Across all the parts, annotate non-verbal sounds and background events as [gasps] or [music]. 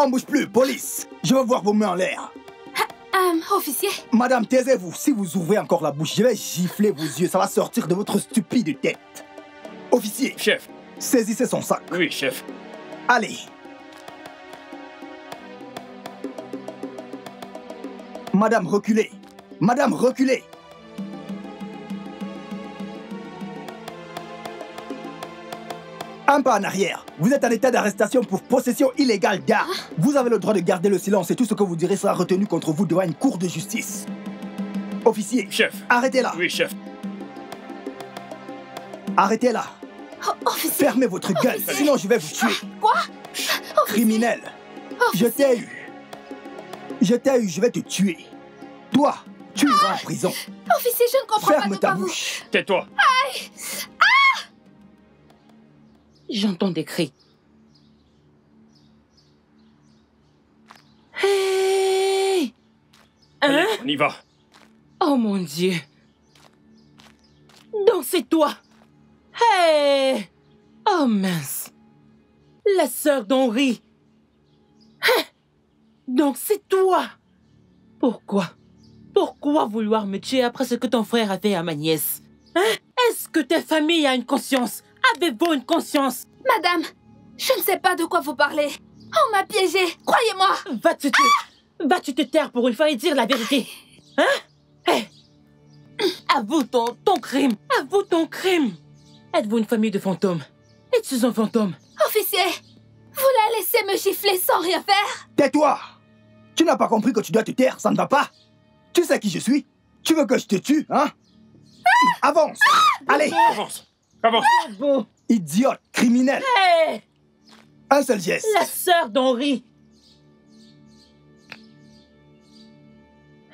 On bouge plus, police Je veux voir vos mains en l'air. Hum, officier, Madame, taisez-vous. Si vous ouvrez encore la bouche, je vais gifler vos yeux. Ça va sortir de votre stupide tête. Officier, Chef. saisissez son sac. Oui, chef. Allez. Madame, reculez. Madame, reculez. Un pas en arrière. Vous êtes en état d'arrestation pour possession illégale d'armes. Vous avez le droit de garder le silence et tout ce que vous direz sera retenu contre vous devant une cour de justice. Officier, Chef. arrêtez-la. Oui, chef. Arrêtez-la. Oh, officier. Fermez votre gueule, sinon je vais vous tuer. Quoi? Criminel. Je t'ai eu. Je t'ai eu, je vais te tuer. Toi, tu iras en prison. Officier, je ne comprends pas Ferme de ta bouche. Tais-toi. J'entends des cris. Hey! Hein? Allez, on y va. Oh mon Dieu. Donc c'est toi Hey! Oh mince. La sœur d'Henri. Hein? Donc c'est toi Pourquoi? Pourquoi vouloir me tuer après ce que ton frère a fait à ma nièce? Hein? Est-ce que ta famille a une conscience? Avez-vous une conscience? Madame, je ne sais pas de quoi vous parlez. On m'a piégé, croyez-moi. Va te tuer Va-tu te taire pour une fois et dire la vérité? Hein? Hé Avoue ton, ton crime. Avoue ton crime. Êtes-vous une famille de fantômes? Es-tu un fantôme? Officier, vous la laissez me gifler sans rien faire? Tais-toi. Tu n'as pas compris que tu dois te taire, ça ne va pas. Tu sais qui je suis. Tu veux que je te tue, hein? Avance. Allez, Avance. Avance. Bon? Idiote, criminel. Hé Un seul geste. La sœur d'Henri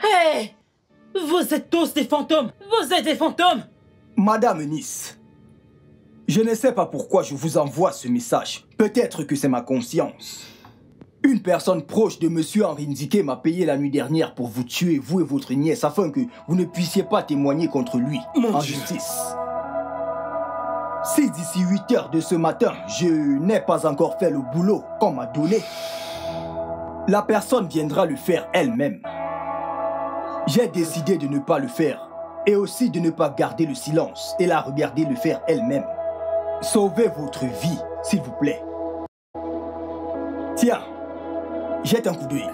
Hé Vous êtes tous des fantômes Vous êtes des fantômes Madame Nice, je ne sais pas pourquoi je vous envoie ce message. Peut-être que c'est ma conscience. Une personne proche de Monsieur Henri Ndiké m'a payé la nuit dernière pour vous tuer, vous et votre nièce, afin que vous ne puissiez pas témoigner contre lui Mon en Dieu. justice. Si d'ici 8 heures de ce matin, je n'ai pas encore fait le boulot qu'on m'a donné, la personne viendra le faire elle-même. J'ai décidé de ne pas le faire et aussi de ne pas garder le silence et la regarder le faire elle-même. Sauvez votre vie, s'il vous plaît. Tiens, jette un coup d'œil.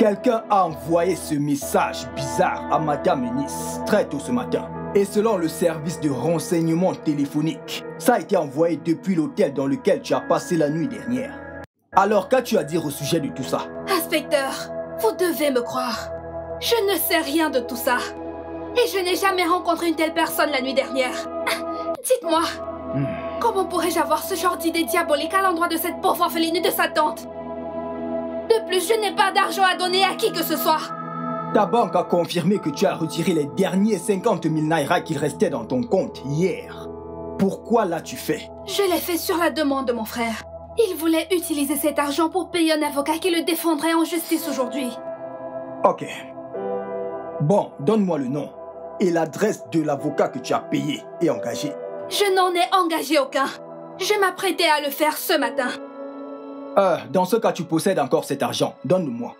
Quelqu'un a envoyé ce message bizarre à Madame Nice très tôt ce matin. Et selon le service de renseignement téléphonique, ça a été envoyé depuis l'hôtel dans lequel tu as passé la nuit dernière. Alors qu'as-tu à dire au sujet de tout ça? Inspecteur, vous devez me croire. Je ne sais rien de tout ça. Et je n'ai jamais rencontré une telle personne la nuit dernière. [laughs] Dites-moi, Hmm. comment pourrais-je avoir ce genre d'idée diabolique à l'endroit de cette pauvre orpheline et de sa tante? De plus, je n'ai pas d'argent à donner à qui que ce soit. Ta banque a confirmé que tu as retiré les derniers 50 000 naira qu'il restait dans ton compte hier. Pourquoi l'as-tu fait? Je l'ai fait sur la demande de mon frère. Il voulait utiliser cet argent pour payer un avocat qui le défendrait en justice aujourd'hui. Ok. Bon, donne-moi le nom et l'adresse de l'avocat que tu as payé et engagé. Je n'en ai engagé aucun. Je m'apprêtais à le faire ce matin. Euh, dans ce cas, tu possèdes encore cet argent. Donne-le-moi.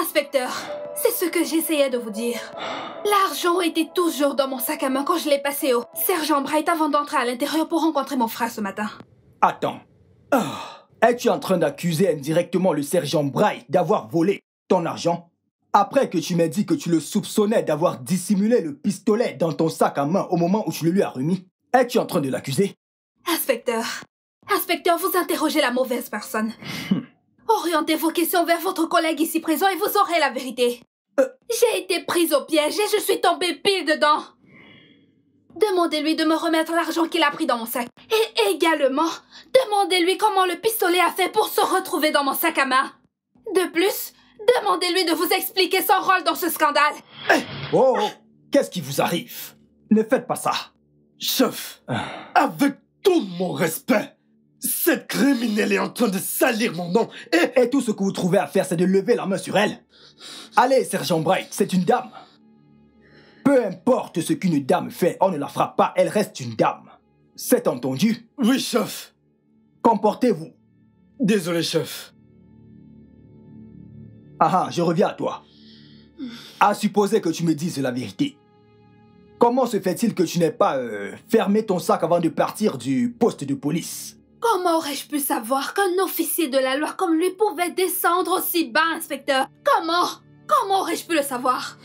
Inspecteur, c'est ce que j'essayais de vous dire. L'argent était toujours dans mon sac à main quand je l'ai passé au sergent Bright avant d'entrer à l'intérieur pour rencontrer mon frère ce matin. Attends. Ah, Es-tu en train d'accuser indirectement le sergent Bright d'avoir volé ton argent? Après que tu m'as dit que tu le soupçonnais d'avoir dissimulé le pistolet dans ton sac à main au moment où tu le lui as remis, es-tu en train de l'accuser? Inspecteur, inspecteur, vous interrogez la mauvaise personne. Orientez vos questions vers votre collègue ici présent et vous aurez la vérité. Euh. J'ai été prise au piège et je suis tombée pile dedans. Demandez-lui de me remettre l'argent qu'il a pris dans mon sac. Et également, demandez-lui comment le pistolet a fait pour se retrouver dans mon sac à main. De plus, demandez-lui de vous expliquer son rôle dans ce scandale. Oh, oh, qu'est-ce qui vous arrive? Ne faites pas ça. Chef, avec tout mon respect, cette criminelle est en train de salir mon nom et... Et tout ce que vous trouvez à faire, c'est de lever la main sur elle. Allez, sergent Bright, c'est une dame. Peu importe ce qu'une dame fait, on ne la frappe pas, elle reste une dame. C'est entendu Oui, chef. Comportez-vous. Désolé, chef. Ah ah, je reviens à toi. À supposer que tu me dises la vérité. Comment se fait-il que tu n'aies pas euh, fermé ton sac avant de partir du poste de police? Comment aurais-je pu savoir qu'un officier de la loi comme lui pouvait descendre aussi bas, inspecteur? Comment? Comment aurais-je pu le savoir?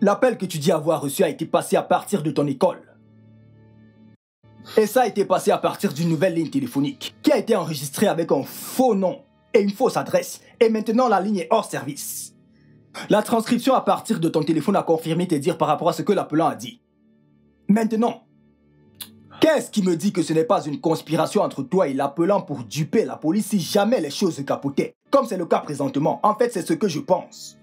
L'appel que tu dis avoir reçu a été passé à partir de ton école. Et ça a été passé à partir d'une nouvelle ligne téléphonique qui a été enregistrée avec un faux nom et une fausse adresse. Et maintenant, la ligne est hors service. La transcription à partir de ton téléphone a confirmé tes dires par rapport à ce que l'appelant a dit. Maintenant, qu'est-ce qui me dit que ce n'est pas une conspiration entre toi et l'appelant pour duper la police si jamais les choses se capotaient Comme c'est le cas présentement? En fait, c'est ce que je pense.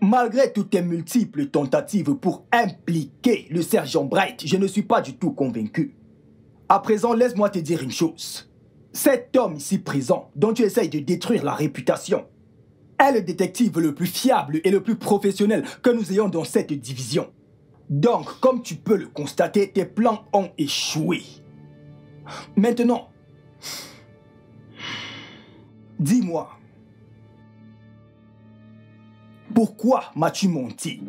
Malgré toutes tes multiples tentatives pour impliquer le sergent Bright, je ne suis pas du tout convaincu. À présent, laisse-moi te dire une chose. Cet homme ici présent, dont tu essayes de détruire la réputation, est le détective le plus fiable et le plus professionnel que nous ayons dans cette division. Donc, comme tu peux le constater, tes plans ont échoué. Maintenant, dis-moi, pourquoi m'as-tu menti?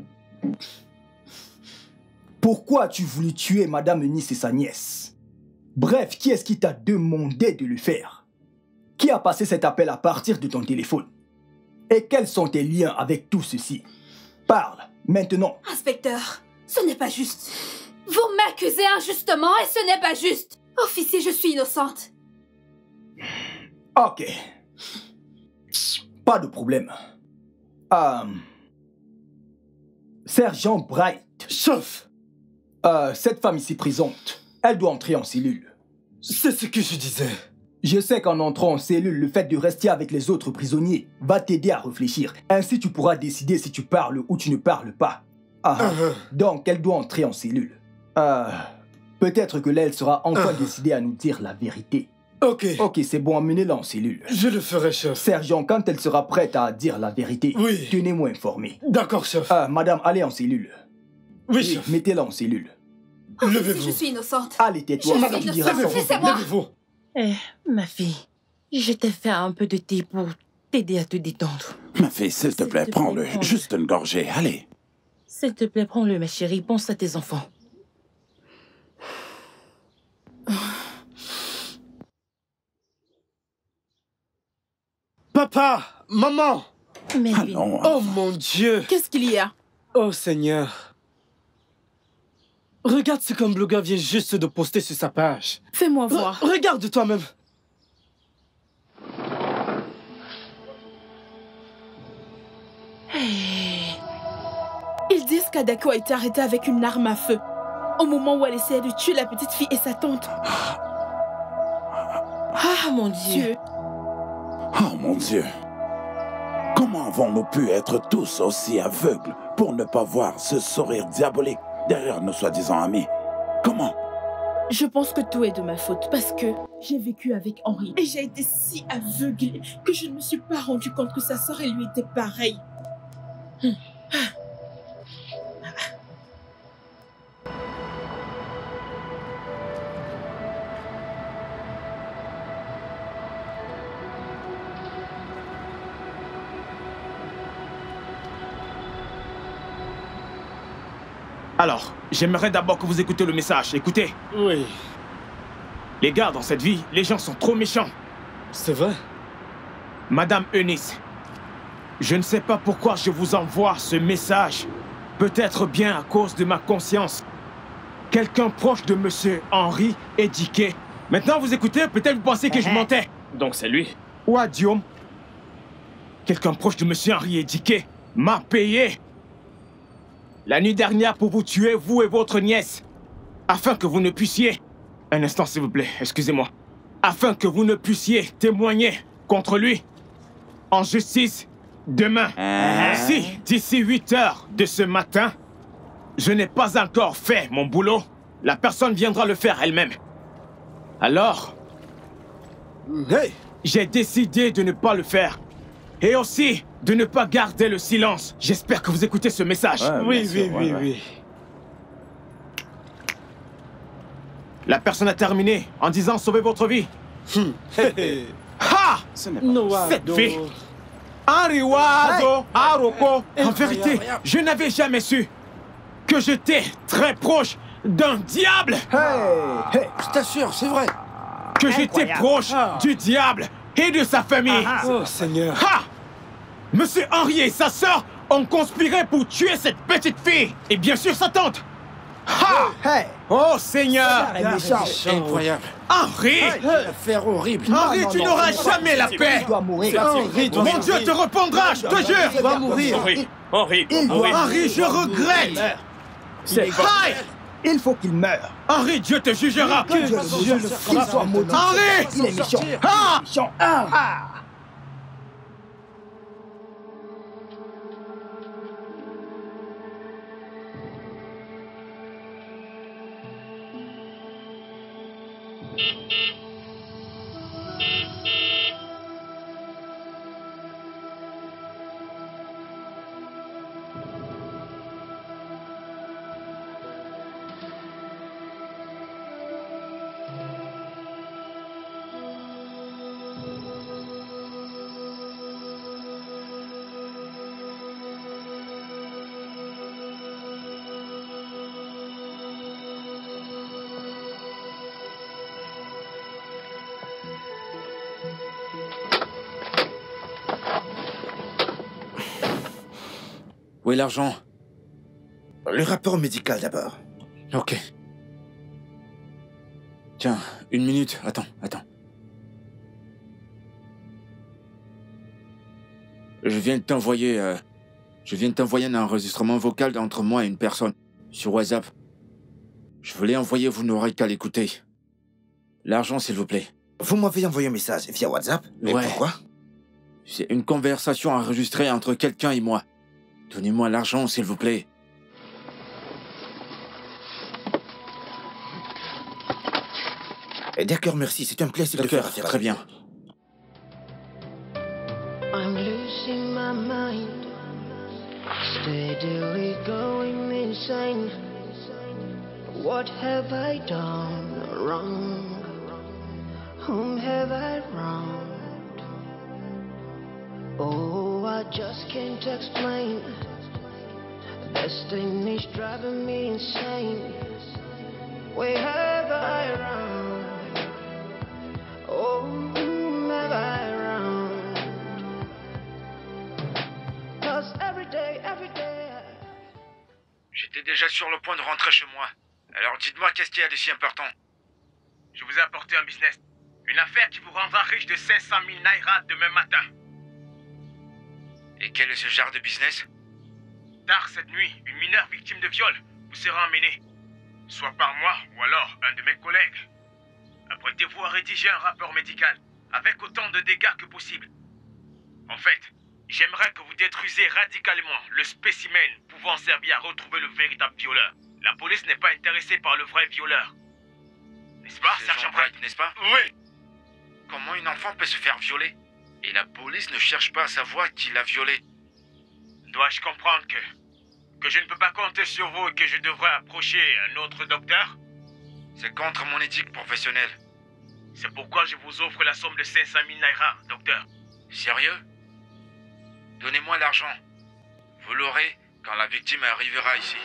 Pourquoi as-tu voulu tuer Madame Eunice et sa nièce? Bref, qui est-ce qui t'a demandé de le faire? Qui a passé cet appel à partir de ton téléphone? Et quels sont tes liens avec tout ceci? Parle, maintenant. Inspecteur, ce n'est pas juste. Vous m'accusez injustement et ce n'est pas juste. Officier, je suis innocente. Ok. Pas de problème. Euh, Sergent Bright, Chef, euh, cette femme ici présente, elle doit entrer en cellule. c'est ce que je disais. Je sais qu'en entrant en cellule, le fait de rester avec les autres prisonniers va t'aider à réfléchir. Ainsi, tu pourras décider si tu parles ou tu ne parles pas. Ah, ah. Donc, elle doit entrer en cellule. Euh, Peut-être que là, elle sera enfin décidée à nous dire la vérité. Ok, Ok, c'est bon, amenez-la en cellule. je le ferai, chef. Sergent, quand elle sera prête à dire la vérité, Oui. tenez-moi informé. D'accord, chef. Ah, madame, allez en cellule. oui, Oui, chef. mettez-la en cellule. Officier, Levez-vous. je suis innocente. Allez, tais-toi, Je madame, suis. Levez-vous. Eh, ma fille, je t'ai fait un peu de thé pour t'aider à te détendre. Ma fille, s'il te plaît, prends-le. Juste une gorgée, allez. S'il te plaît, prends-le, ma chérie. Pense à tes enfants. Papa Maman Mais Ah oh mon Dieu Qu'est-ce qu'il y a? Oh Seigneur Regarde ce qu'un blogueur vient juste de poster sur sa page. Fais-moi voir. Regarde toi-même. 2010, Kadako a été arrêtée avec une arme à feu. Au moment où elle essayait de tuer la petite fille et sa tante. Ah mon Dieu. Oh mon Dieu. Comment avons-nous pu être tous aussi aveugles pour ne pas voir ce sourire diabolique derrière nos soi-disant amis? Comment? Je pense que tout est de ma faute parce que j'ai vécu avec Henri et j'ai été si aveuglée que je ne me suis pas rendu compte que sa sœur et lui étaient pareils. Hum. Ah. Alors, j'aimerais d'abord que vous écoutez le message. Écoutez, Oui, les gars, dans cette vie, les gens sont trop méchants. c'est vrai? Madame Eunice, je ne sais pas pourquoi je vous envoie ce message. Peut-être bien à cause de ma conscience. Quelqu'un proche de Monsieur Henri est diqué. Maintenant, vous écoutez, peut-être vous pensez que je mentais. Donc c'est lui. Wadium Quelqu'un proche de Monsieur Henri Ediquet m'a payé la nuit dernière pour vous tuer, vous et votre nièce, afin que vous ne puissiez... Un instant, s'il vous plaît, excusez-moi. Afin que vous ne puissiez témoigner contre lui en justice demain. Si, d'ici 8 heures de ce matin, je n'ai pas encore fait mon boulot, la personne viendra le faire elle-même. Alors, Hey j'ai décidé de ne pas le faire. Et aussi de ne pas garder le silence. J'espère que vous écoutez ce message. Oui, oui, oui, oui. La personne a terminé en disant sauvez votre vie. [laughs] Ha Noah, Cette donc. fille Henri Oiseau, Aroko. En vérité, je n'avais jamais su que j'étais très proche d'un diable. Hey, hey, Je t'assure, c'est vrai. Que j'étais proche du diable et de sa famille. Oh, Seigneur. Ha Monsieur Henri et sa sœur ont conspiré pour tuer cette petite fille. Et bien sûr sa tante. Ha hey, Oh Seigneur elle est méchante. Incroyable. Henri affaire horrible. Henri, non, tu n'auras jamais la paix Il doit mourir. Henri Mon Dieu te répondra, je te jure Il doit mourir. Henri, Henri, Henri, je regrette C'est Aïe Il faut qu'il meure. Henri, Dieu te jugera Que Dieu le soit maudit. Henri Il est méchant. Ah. Ah. Où est l'argent? Le rapport médical d'abord. Ok. Tiens, une minute. Attends, attends. Je viens de t'envoyer. euh, je viens de t'envoyer un enregistrement vocal entre moi et une personne sur WhatsApp. Je voulais envoyer, vous n'aurez qu'à l'écouter. L'argent, s'il vous plaît. Vous m'avez envoyé un message via WhatsApp Mais Ouais. pourquoi? C'est une conversation enregistrée entre quelqu'un et moi. Donnez-moi l'argent, s'il vous plaît. Eh, D'accord, merci. C'est un plaisir de faire très bien. I'm losing my mind, steadily going insane. What have I done wrong? Whom have I wronged? Oh, I just can't explain. Destiny's driving me insane. Where have I wronged? Oh, have I wronged? Cause every day, every day. J'étais déjà sur le point de rentrer chez moi. Alors dites-moi qu'est-ce qu'il y a de si important? Je vous ai apporté un business. Une affaire qui vous rendra riche de 500 000 naira demain matin. Et quel est ce genre de business? Tard cette nuit, une mineure victime de viol vous sera emmenée. Soit par moi ou alors un de mes collègues. Apprêtez-vous à rédiger un rapport médical avec autant de dégâts que possible. En fait, j'aimerais que vous détruisiez radicalement le spécimen pouvant servir à retrouver le véritable violeur. La police n'est pas intéressée par le vrai violeur. N'est-ce pas, Sergent Bright, n'est-ce pas? Oui. Comment une enfant peut se faire violer? Et la police ne cherche pas à savoir qui l'a violée. Dois-je comprendre que... que je ne peux pas compter sur vous et que je devrais approcher un autre docteur? C'est contre mon éthique professionnelle. C'est pourquoi je vous offre la somme de 500 000 naira, docteur. Sérieux? Donnez-moi l'argent. Vous l'aurez quand la victime arrivera ici.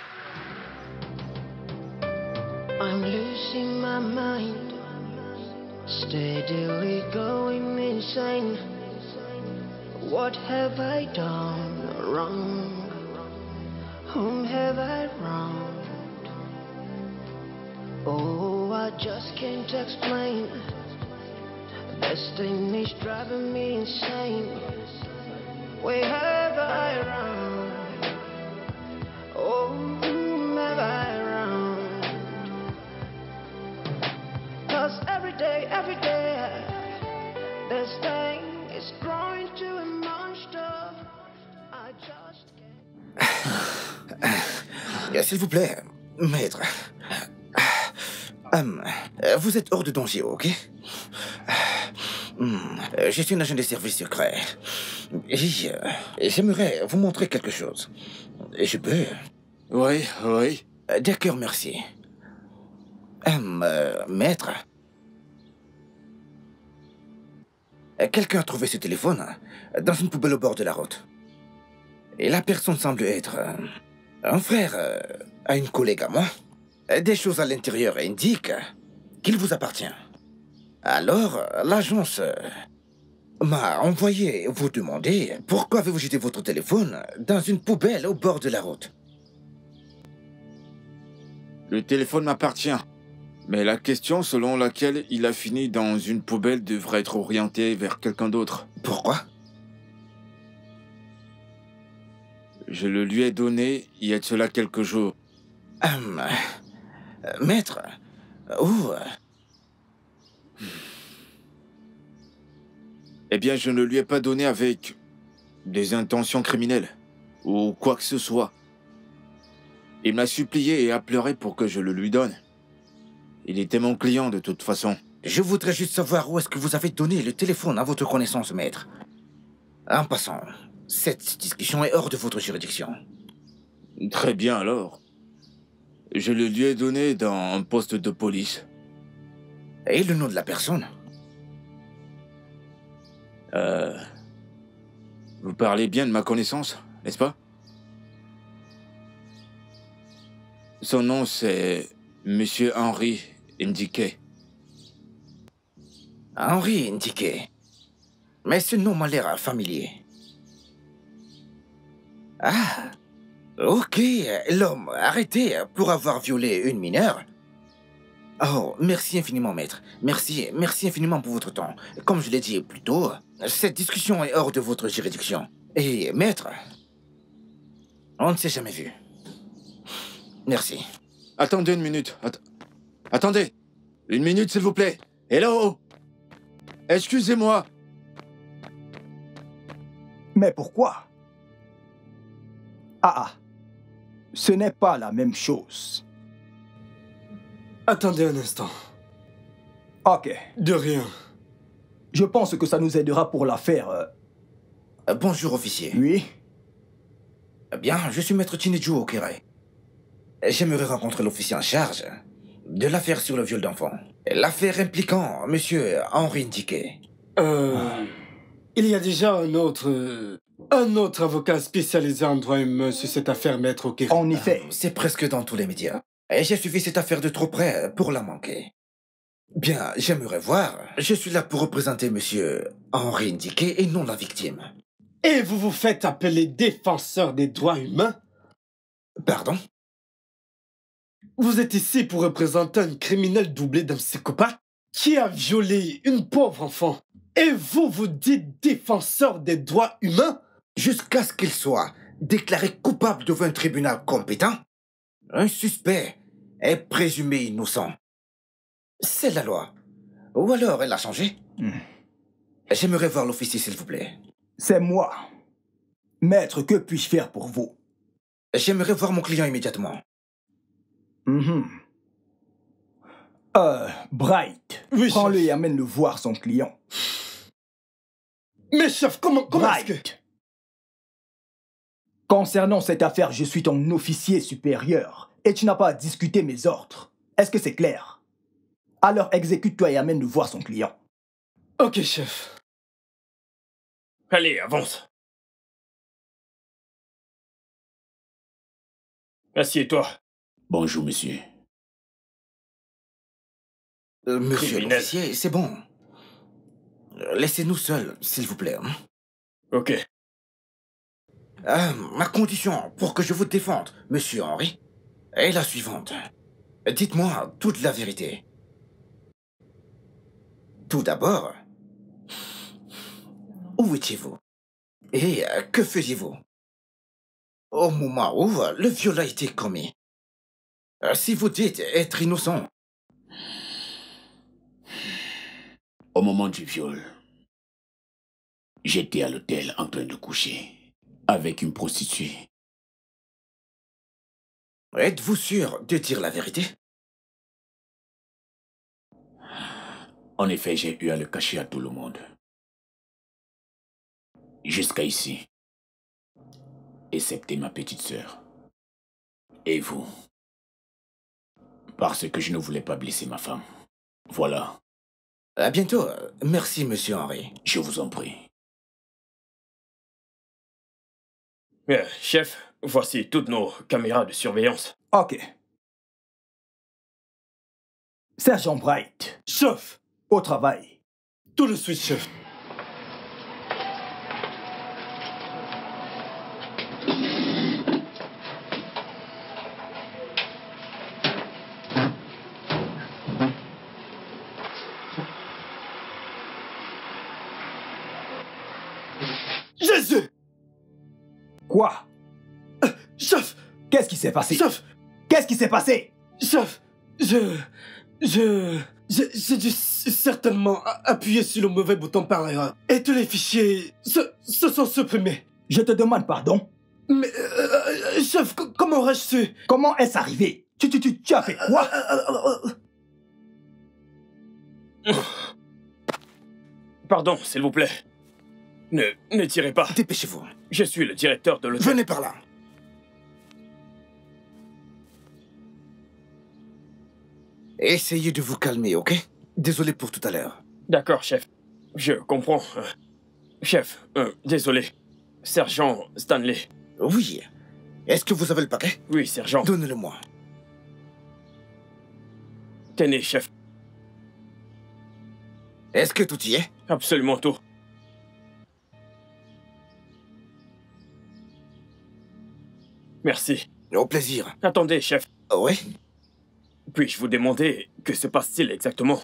I'm losing my mind, steadily going insane. What have I done wrong? Whom have I wronged? Oh, I just can't explain. Destiny's driving me insane. Where have I run. Oh, wherever I run. Cause every day, every day, this thing is growing S'il vous plaît, maître. Euh, vous êtes hors de danger, ok? Euh, Je suis un agent des services secrets. Et euh, j'aimerais vous montrer quelque chose. Je peux? Oui, oui. Euh, D'accord, merci. Euh, maître. Euh, Quelqu'un a trouvé ce téléphone euh, dans une poubelle au bord de la route. Et la personne semble être euh, un frère euh, à une collègue à moi. Des choses à l'intérieur indiquent qu'il vous appartient. Alors, l'agence euh, m'a envoyé vous demander pourquoi avez-vous jeté votre téléphone dans une poubelle au bord de la route. Le téléphone m'appartient. Mais la question selon laquelle il a fini dans une poubelle devrait être orientée vers quelqu'un d'autre. Pourquoi? Je le lui ai donné il y a de cela quelques jours. Hum, euh, maître, où euh, Eh bien, je ne lui ai pas donné avec des intentions criminelles ou quoi que ce soit. Il m'a supplié et a pleuré pour que je le lui donne. Il était mon client de toute façon. Je voudrais juste savoir où est-ce que vous avez donné le téléphone à votre connaissance, maître. En passant, cette discussion est hors de votre juridiction. Très bien alors. Je le lui ai donné dans un poste de police. Et le nom de la personne? Euh... Vous parlez bien de ma connaissance, n'est-ce pas? Son nom c'est Monsieur Henry Indiqué. Henri indiqué. Mais ce nom m'a l'air familier. Ah, ok, l'homme arrêté pour avoir violé une mineure. Oh, merci infiniment, maître. Merci, merci infiniment pour votre temps. Comme je l'ai dit plus tôt, cette discussion est hors de votre juridiction. Et, maître, on ne s'est jamais vu. Merci. Attendez une minute. Att- Attendez. Une minute, s'il vous plaît. Hello? Excusez-moi. Mais pourquoi? Ah ah, ce n'est pas la même chose. Attendez un instant. Ok, De rien. je pense que ça nous aidera pour l'affaire. euh, Euh, Bonjour, officier. Oui Eh Bien, je suis maître Chineju Okere. J'aimerais rencontrer l'officier en charge de l'affaire sur le viol d'enfant. L'affaire impliquant monsieur Henri Ndiké. Euh, il y a déjà un autre... Un autre avocat spécialisé en droit humain sur cette affaire, maître Okere. En effet. C'est presque dans tous les médias. Et j'ai suivi cette affaire de trop près pour la manquer. Bien, j'aimerais voir. Je suis là pour représenter monsieur Henri Ndiké et non la victime. Et vous vous faites appeler défenseur des droits humains? Pardon? Vous êtes ici pour représenter un criminel doublé d'un psychopathe qui a violé une pauvre enfant. Et vous vous dites défenseur des droits humains? Jusqu'à ce qu'il soit déclaré coupable devant un tribunal compétent, un suspect est présumé innocent. C'est la loi. Ou alors elle a changé Hmm. J'aimerais voir l'officier, s'il vous plaît. C'est moi. Maître, que puis-je faire pour vous? J'aimerais voir mon client immédiatement. Mhm. Euh, Bright, Oui, prends-le et amène-le voir son client. Mais chef, comment, comment est-ce que... Concernant cette affaire, je suis ton officier supérieur et tu n'as pas à discuter mes ordres. Est-ce que c'est clair? Alors exécute-toi et amène-le voir son client. Ok, chef. Allez, avance. Assieds-toi. Bonjour, monsieur. Euh, monsieur l'officier, c'est bon. Euh, Laissez-nous seuls, s'il vous plaît. hein. Ok. Euh, ma condition pour que je vous défende, monsieur Henri, est la suivante. Dites-moi toute la vérité. Tout d'abord, où étiez-vous? Et euh, que faisiez-vous? Au moment où euh, le viol a été commis. Si vous dites être innocent, Au moment du viol, j'étais à l'hôtel en train de coucher avec une prostituée. êtes-vous sûr de dire la vérité? En effet, j'ai eu à le cacher à tout le monde. Jusqu'à ici. Excepté ma petite sœur. Et vous. Parce que je ne voulais pas blesser ma femme. Voilà, À bientôt. Merci, monsieur Henry. je vous en prie. Euh, chef, voici toutes nos caméras de surveillance. Ok. Sergent Bright, Chef, au travail. tout de suite, chef. Quoi? Chef Qu'est-ce qui s'est passé? Chef Qu'est-ce qui s'est passé? Chef, je. Je. je- J'ai dû certainement appuyer sur le mauvais bouton par erreur. Et tous les fichiers se, se sont supprimés. Je te demande pardon. Mais. euh, euh, chef, co- comment aurais-je su? Comment est-ce arrivé? Tu, tu, tu, tu as fait quoi? Pardon, s'il vous plaît. Ne, ne tirez pas. Dépêchez-vous. Je suis le directeur de l'hôtel. Venez par là. Essayez de vous calmer, ok? Désolé pour tout à l'heure. D'accord, chef. Je comprends. Chef, euh, désolé. Sergent Stanley. Oui. Est-ce que vous avez le paquet? Oui, sergent. Donnez-le-moi. Tenez, chef. Est-ce que tout y est? Absolument tout. Merci. Au plaisir. Attendez, chef. Oh, ouais? Puis-je vous demander que se passe-t-il exactement?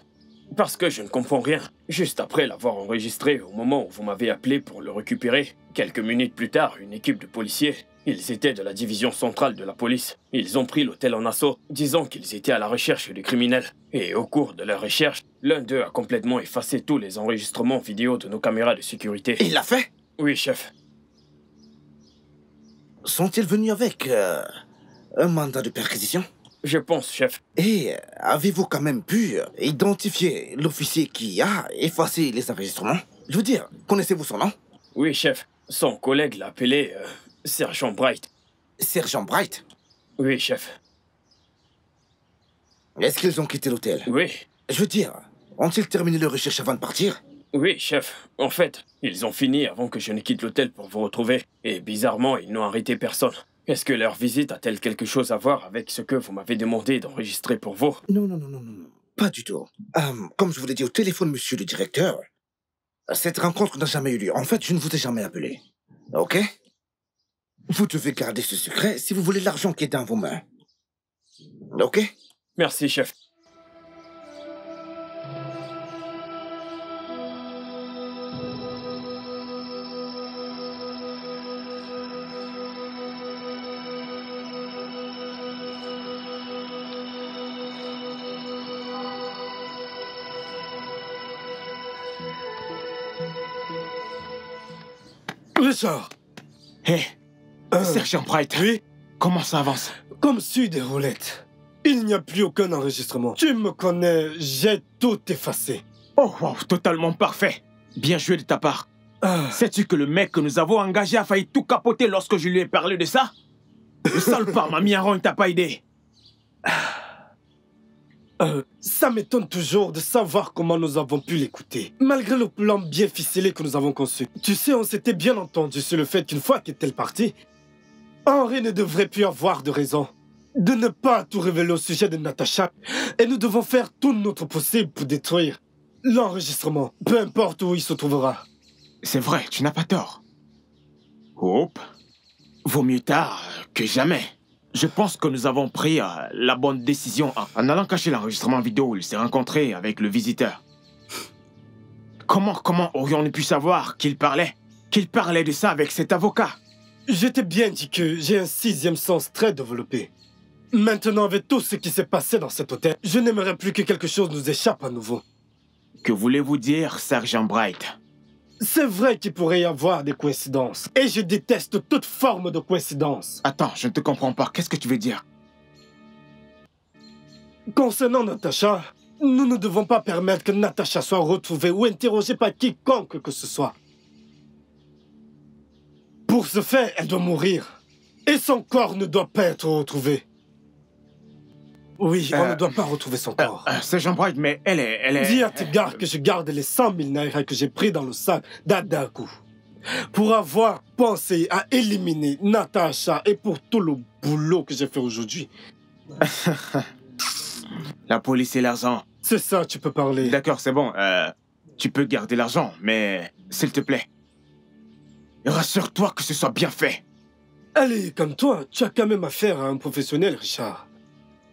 Parce que je ne comprends rien. Juste après l'avoir enregistré au moment où vous m'avez appelé pour le récupérer, quelques minutes plus tard, une équipe de policiers, ils étaient de la division centrale de la police, ils ont pris l'hôtel en assaut, disant qu'ils étaient à la recherche des criminels. Et au cours de leur recherche, l'un d'eux a complètement effacé tous les enregistrements vidéo de nos caméras de sécurité. Il l'a fait? Oui, chef. Sont-ils venus avec euh, un mandat de perquisition? Je pense, chef. Et euh, avez-vous quand même pu euh, identifier l'officier qui a effacé les enregistrements? Je veux dire, connaissez-vous son nom? Oui, chef. Son collègue l'a appelé euh, Sergent Bright. Sergent Bright? Oui, chef. Est-ce qu'ils ont quitté l'hôtel? Oui. Je veux dire, ont-ils terminé leur recherche avant de partir? Oui, chef. En fait, ils ont fini avant que je ne quitte l'hôtel pour vous retrouver. Et bizarrement, ils n'ont arrêté personne. Est-ce que leur visite a-t-elle quelque chose à voir avec ce que vous m'avez demandé d'enregistrer pour vous? Non, non, non, non, non. Pas du tout. Euh, comme je vous l'ai dit au téléphone, monsieur le directeur, cette rencontre n'a jamais eu lieu. En fait, je ne vous ai jamais appelé. Ok? Vous devez garder ce secret si vous voulez l'argent qui est dans vos mains. Ok? Merci, chef. Hé, Sergent Bright. Oui Comment ça avance? Comme sur des roulettes. Il n'y a plus aucun enregistrement. Tu me connais, j'ai tout effacé. Oh, wow, totalement parfait. Bien joué de ta part. Ah, Sais-tu que le mec que nous avons engagé a failli tout capoter lorsque je lui ai parlé de ça? Le sale m'a il t'a pas aidé. Euh, ça m'étonne toujours de savoir comment nous avons pu l'écouter. Malgré le plan bien ficelé que nous avons conçu. Tu sais, on s'était bien entendu sur le fait qu'une fois qu'est-elle partie, Henri ne devrait plus avoir de raison de ne pas tout révéler au sujet de Natacha. Et nous devons faire tout notre possible pour détruire l'enregistrement, peu importe où il se trouvera. C'est vrai, tu n'as pas tort. Hop. Vaut mieux tard que jamais. Je pense que nous avons pris euh, la bonne décision en, en allant cacher l'enregistrement vidéo où il s'est rencontré avec le visiteur. Comment, comment aurions-nous pu savoir qu'il parlait qu'il parlait de ça avec cet avocat? Je t'ai bien dit que j'ai un sixième sens très développé. Maintenant, avec tout ce qui s'est passé dans cet hôtel, je n'aimerais plus que quelque chose nous échappe à nouveau. Que voulez-vous dire, sergent Bright? C'est vrai qu'il pourrait y avoir des coïncidences. Et je déteste toute forme de coïncidence. Attends, je ne te comprends pas. Qu'est-ce que tu veux dire? Concernant Natacha, nous ne devons pas permettre que Natacha soit retrouvée ou interrogée par quiconque que ce soit. Pour ce fait, elle doit mourir. Et son corps ne doit pas être retrouvé. Oui, on Euh, ne doit pas retrouver son corps. euh, Sergent Bright, mais elle est... Elle est... Dis à tes gars que je garde les 100 000 naira que j'ai pris dans le sac d'Adaku. Pour avoir pensé à éliminer Natacha et pour tout le boulot que j'ai fait aujourd'hui. [laughs] La police et l'argent. C'est ça, tu peux parler. D'accord, c'est bon. euh, tu peux garder l'argent, mais s'il te plaît, rassure-toi que ce soit bien fait. Allez, comme toi, tu as quand même affaire à un professionnel, Richard.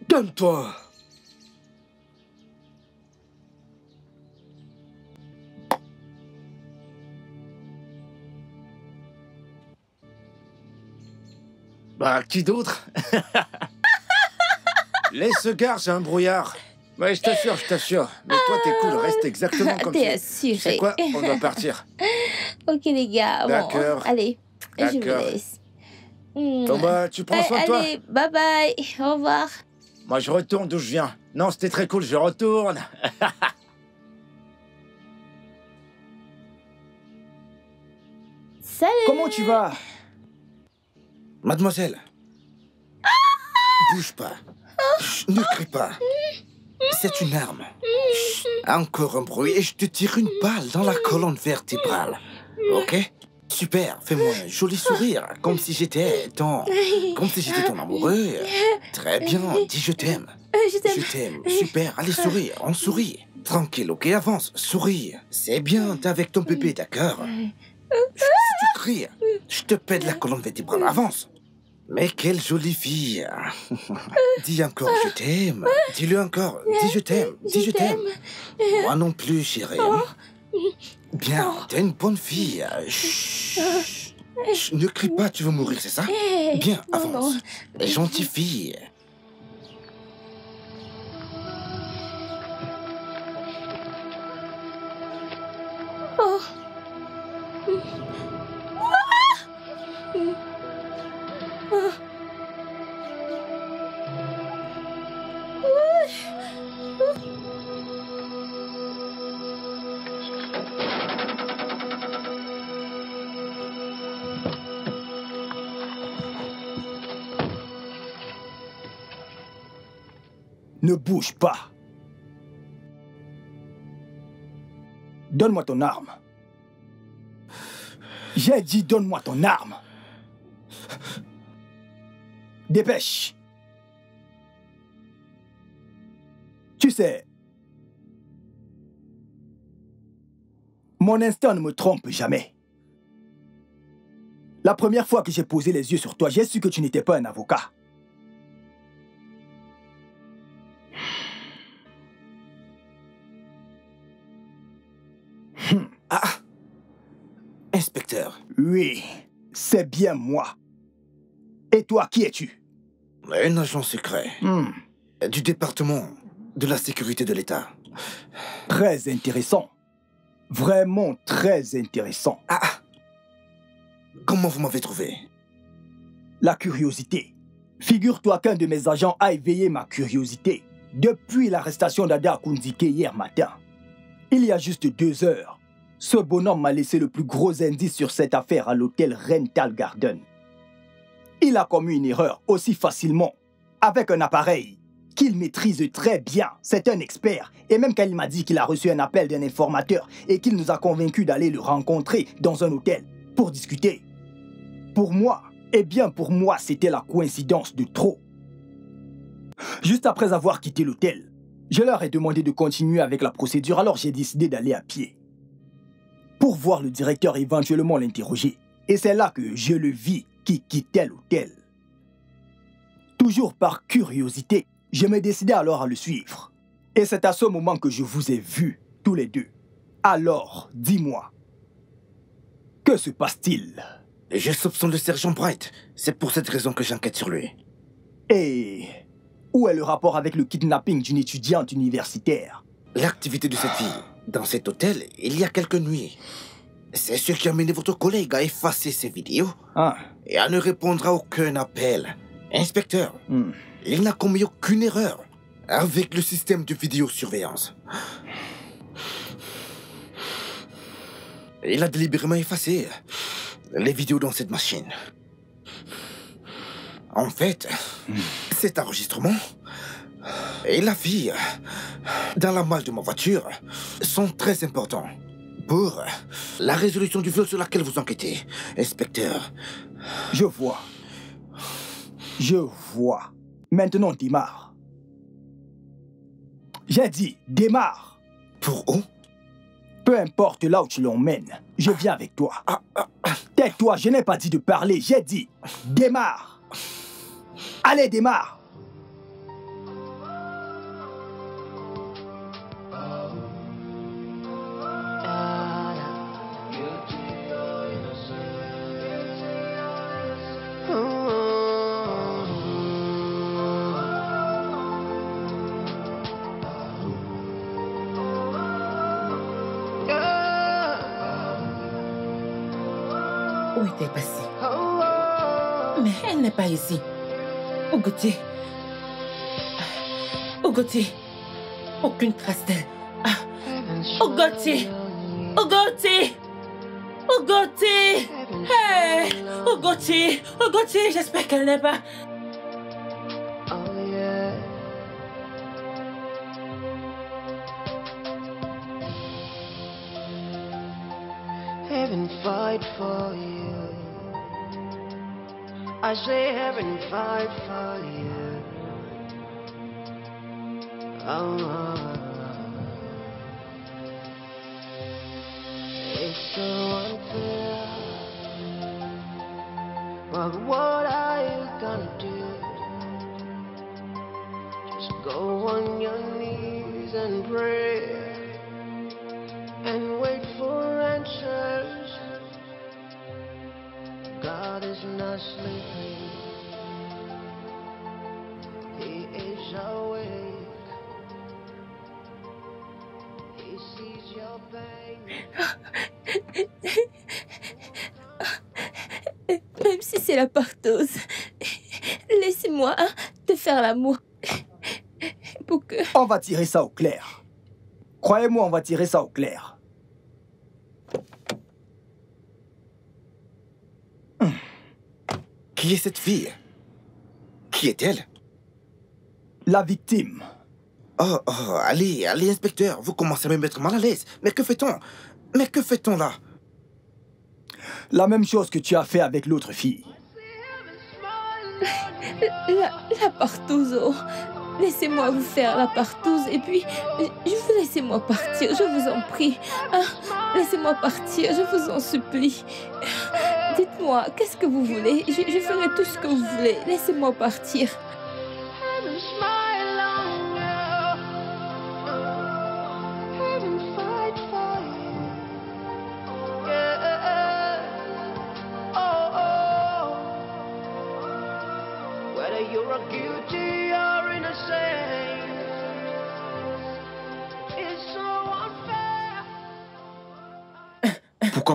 Calme-toi. Bah, qui d'autre? [laughs] Laisse ce gars, c'est un brouillard. Ouais, je t'assure, je t'assure. Mais toi, t'es cool, reste exactement comme tu T'es es. assuré. C'est quoi? On doit partir. [laughs] Ok les gars, bon, D'accord. allez, je vous D'accord. laisse. Hmm. Bon bah, tu prends soin de toi Allez, bye bye, au revoir. Moi, je retourne d'où je viens. Non, c'était très cool, je retourne. [laughs] Salut Comment tu vas? Mademoiselle. Bouge pas. Chut, ne crie pas. C'est une arme. Chut, Encore un bruit et je te tire une balle dans la colonne vertébrale. Ok? Super, fais-moi un joli sourire, comme si j'étais ton... Comme si j'étais ton amoureux. Très bien, dis je t'aime. Euh, Je t'aime. Je t'aime, super, allez souris, on sourit. Tranquille, ok, avance, souris. C'est bien, t'es avec ton bébé, d'accord? Si tu cries, je te pète la colonne vertébrale, avance. Mais quelle jolie fille. [laughs] dis encore je t'aime. Dis-le encore, dis je t'aime, dis je t'aime. Moi non plus, chérie. Bien, t'es une bonne fille. Chut. Chut, Ne crie pas, tu veux mourir, c'est ça? Eh, Bien, non, avance. Gentille fille. Ne bouge pas. Donne-moi ton arme. J'ai dit donne-moi ton arme. Dépêche. Tu sais, mon instinct ne me trompe jamais. La première fois que j'ai posé les yeux sur toi, j'ai su que tu n'étais pas un avocat. Inspecteur, Oui, c'est bien moi. Et toi, qui es-tu? Un agent secret Hmm, du département de la sécurité de l'État. Très intéressant. Vraiment très intéressant. Ah ah. Comment vous m'avez trouvé? La curiosité. Figure-toi qu'un de mes agents a éveillé ma curiosité depuis l'arrestation d'Ada Kunzike hier matin. Il y a juste deux heures, ce bonhomme m'a laissé le plus gros indice sur cette affaire à l'hôtel Rental Garden. Il a commis une erreur aussi facilement avec un appareil qu'il maîtrise très bien. C'est un expert. Et même quand il m'a dit qu'il a reçu un appel d'un informateur et qu'il nous a convaincus d'aller le rencontrer dans un hôtel pour discuter. Pour moi, eh bien pour moi, c'était la coïncidence de trop. Juste après avoir quitté l'hôtel, je leur ai demandé de continuer avec la procédure, alors j'ai décidé d'aller à pied. Pour voir le directeur éventuellement l'interroger. Et c'est là que je le vis qui quittait l'hôtel. Toujours par curiosité, je me décidai alors à le suivre. Et c'est à ce moment que je vous ai vus, tous les deux. Alors, dis-moi, Que se passe-t-il? Je soupçonne le sergent Bright. C'est pour cette raison que j'enquête sur lui. Et où est le rapport avec le kidnapping d'une étudiante universitaire? L'activité de cette fille dans cet hôtel, il y a quelques nuits. C'est ce qui a mené votre collègue à effacer ses vidéos Ah. et à ne répondre à aucun appel. Inspecteur, Hmm. il n'a commis aucune erreur avec le système de vidéosurveillance. Il a délibérément effacé les vidéos dans cette machine. En fait, cet enregistrement et la fille dans la malle de ma voiture sont très importants pour la résolution du viol sur laquelle vous enquêtez, inspecteur. Je vois. Je vois. Maintenant, démarre. J'ai dit, démarre. Pour où? Peu importe là où tu l'emmènes, je viens avec toi. Tais-toi, je n'ai pas dit de parler, j'ai dit, démarre. Allez, démarre. Passée Mais elle n'est pas ici. Où Gauthier Aucune trace d'elle. Oh Oh Gauthier Oh Gauthier Hey. Oh Oh Gauthier, j'espère qu'elle n'est pas... heaven fight for you. Oh, oh. Va tirer ça au clair. Croyez-moi, on va tirer ça au clair. Qui est cette fille? Qui est-elle? La victime. Oh, oh, allez, allez, inspecteur, vous commencez à me mettre mal à l'aise. Mais que fait-on? Mais que fait-on là? La même chose que tu as fait avec l'autre fille. La, la partouze, oh. Laissez-moi vous faire la partouze et puis je vous laissez-moi partir, je vous en prie. Ah, laissez-moi partir, je vous en supplie. Dites-moi, qu'est-ce que vous voulez? Je ferai tout ce que vous voulez. Laissez-moi partir.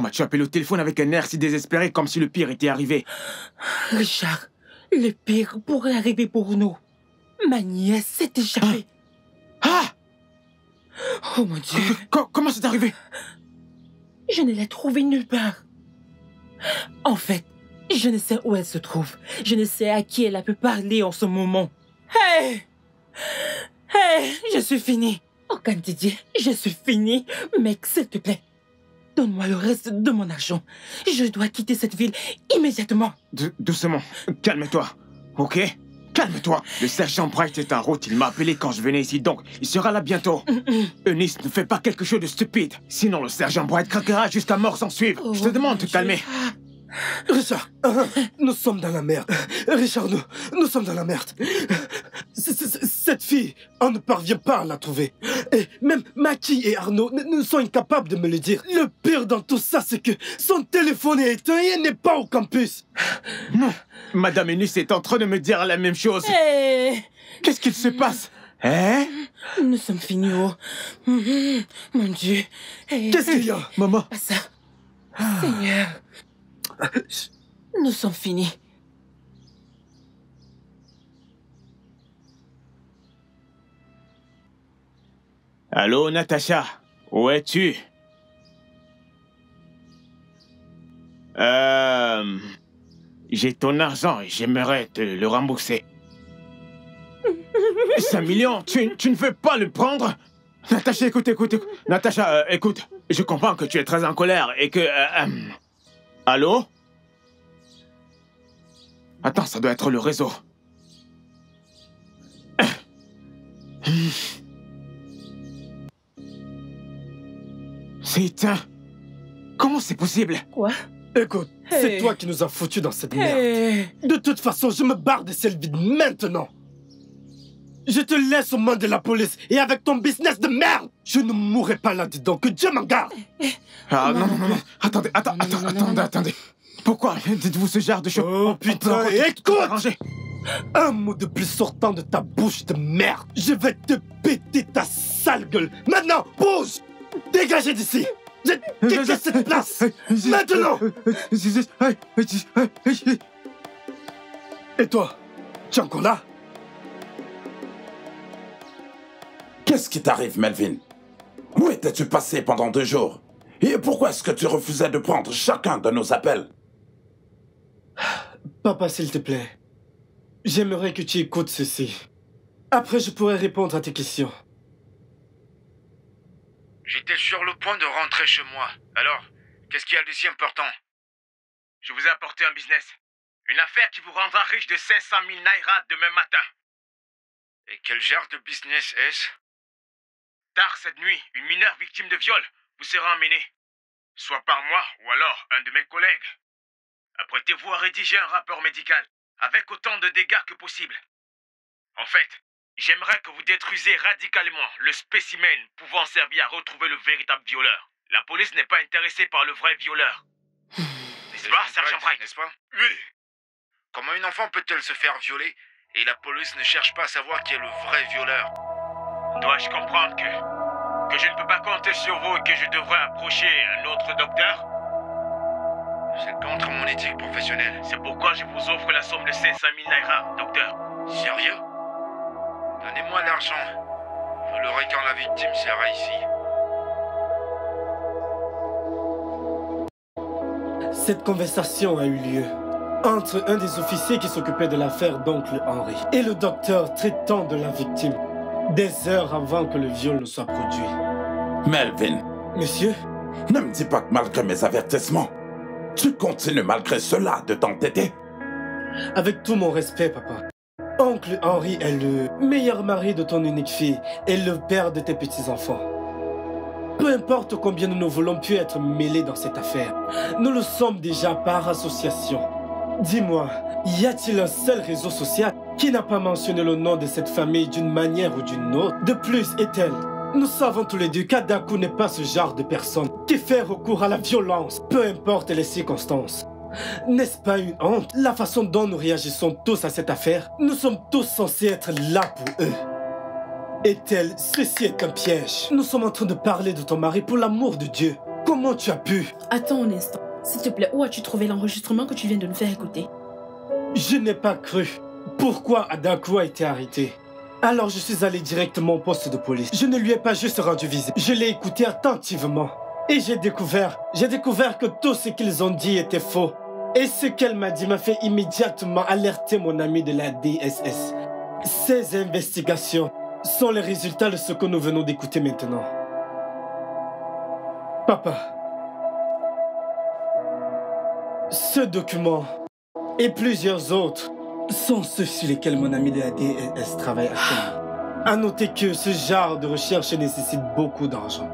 M'as-tu appelé au téléphone avec un air si désespéré comme si le pire était arrivé Richard, le pire pourrait arriver pour nous. Ma nièce s'est échappée. Ah Oh mon Dieu. Co- Comment c'est arrivé? Je ne l'ai trouvée nulle part. En fait, je ne sais où elle se trouve. Je ne sais à qui elle a pu parler en ce moment. Hey Hey Je suis fini. Oh, Didier, je suis fini. Mec, s'il te plaît, donne-moi le reste de mon argent. Je dois quitter cette ville immédiatement. D- Doucement, calme-toi, ok? Calme-toi. Le sergent Bright est en route, il m'a appelé quand je venais ici, donc il sera là bientôt. Eunice, ne fais pas quelque chose de stupide, sinon le sergent Bright craquera jusqu'à mort sans suivre. Je te demande de te calmer. Richard, nous sommes dans la merde. Richard, nous, nous sommes dans la merde. Cette fille, on ne parvient pas à la trouver. Et même Maki et Arnaud ne, ne sont incapables de me le dire. Le pire dans tout ça, c'est que son téléphone est éteint et elle n'est pas au campus. Non, Madame Ennis est en train de me dire la même chose. Hé Qu'est-ce qu'il se passe? Hein? Nous sommes finis, oh. Mon Dieu. Hey. Qu'est-ce qu'il y a, maman Pas ça. Seigneur. Nous sommes finis. Allô, Natacha Où es-tu? Euh... J'ai ton argent et j'aimerais te le rembourser. [laughs] 5 millions, tu, tu ne veux pas le prendre? Natacha, écoute, écoute, écoute. Natacha, euh, écoute. Je comprends que tu es très en colère et que... euh, euh, Allô? Attends, ça doit être le réseau. C'est éteint. Comment c'est possible Quoi Écoute, c'est toi qui nous as foutus dans cette merde. De toute façon, je me barre de cette ville maintenant. Je te laisse aux mains de la police et avec ton business de merde, je ne mourrai pas là-dedans. Que Dieu m'en garde. Ah non, non, non, non. Attendez, attends, attends, attendez, attendez. Pourquoi dites-vous ce genre de choses Oh putain, écoute. Un mot de plus sortant de ta bouche de merde. Je vais te péter ta sale gueule. Maintenant, bouge Dégagez d'ici. Je quitte cette place. Maintenant. Et toi Tu es encore là Qu'est-ce qui t'arrive, Melvin? Où étais-tu passé pendant deux jours? Et pourquoi est-ce que tu refusais de prendre chacun de nos appels? Papa, s'il te plaît. J'aimerais que tu écoutes ceci. Après, je pourrai répondre à tes questions. J'étais sur le point de rentrer chez moi. Alors, qu'est-ce qu'il y a de si important? Je vous ai apporté un business. Une affaire qui vous rendra riche de 500 000 naira demain matin. Et quel genre de business est-ce? Tard cette nuit, une mineure victime de viol vous sera emmenée. Soit par moi ou alors un de mes collègues. Apprêtez-vous à rédiger un rapport médical avec autant de dégâts que possible. En fait, j'aimerais que vous détruisiez radicalement le spécimen pouvant servir à retrouver le véritable violeur. La police n'est pas intéressée par le vrai violeur. N'est-ce pas, Sergent Bright? N'est-ce pas? Oui. Comment une enfant peut-elle se faire violer et la police ne cherche pas à savoir qui est le vrai violeur? Dois-je comprendre que... que je ne peux pas compter sur vous et que je devrais approcher un autre docteur? C'est contre mon éthique professionnelle. C'est pourquoi je vous offre la somme de 500 000 naira, docteur. Sérieux? Donnez-moi l'argent. Vous l'aurez quand la victime sera ici. Cette conversation a eu lieu entre un des officiers qui s'occupait de l'affaire d'oncle Henri et le docteur traitant de la victime, des heures avant que le viol ne soit produit. Melvin, Monsieur, ne me dis pas que malgré mes avertissements, tu continues malgré cela de t'entêter avec tout mon respect, papa, oncle Henri est le meilleur mari de ton unique fille et le père de tes petits-enfants. Peu importe combien nous ne voulons plus être mêlés dans cette affaire, nous le sommes déjà par association. Dis-moi, y a-t-il un seul réseau social qui n'a pas mentionné le nom de cette famille d'une manière ou d'une autre? De plus, est-elle Nous savons tous les deux qu'Adaku n'est pas ce genre de personne qui fait recours à la violence, peu importe les circonstances. N'est-ce pas une honte? La façon dont nous réagissons tous à cette affaire Nous sommes tous censés être là pour eux. Est-elle Ceci est un piège? Nous sommes en train de parler de ton mari pour l'amour de Dieu. Comment tu as pu? Attends un instant. S'il te plaît, où as-tu trouvé l'enregistrement que tu viens de nous faire écouter? Je n'ai pas cru. Pourquoi Adaku a été arrêté? Alors je suis allé directement au poste de police. Je ne lui ai pas juste rendu visite. Je l'ai écouté attentivement. Et j'ai découvert, j'ai découvert que tout ce qu'ils ont dit était faux. Et ce qu'elle m'a dit m'a fait immédiatement alerter mon ami de la DSS. Ces investigations sont les résultats de ce que nous venons d'écouter maintenant. Papa, ce document et plusieurs autres sont ceux sur lesquels mon ami de la DSS travaille actuellement. À noter que ce genre de recherche nécessite beaucoup d'argent.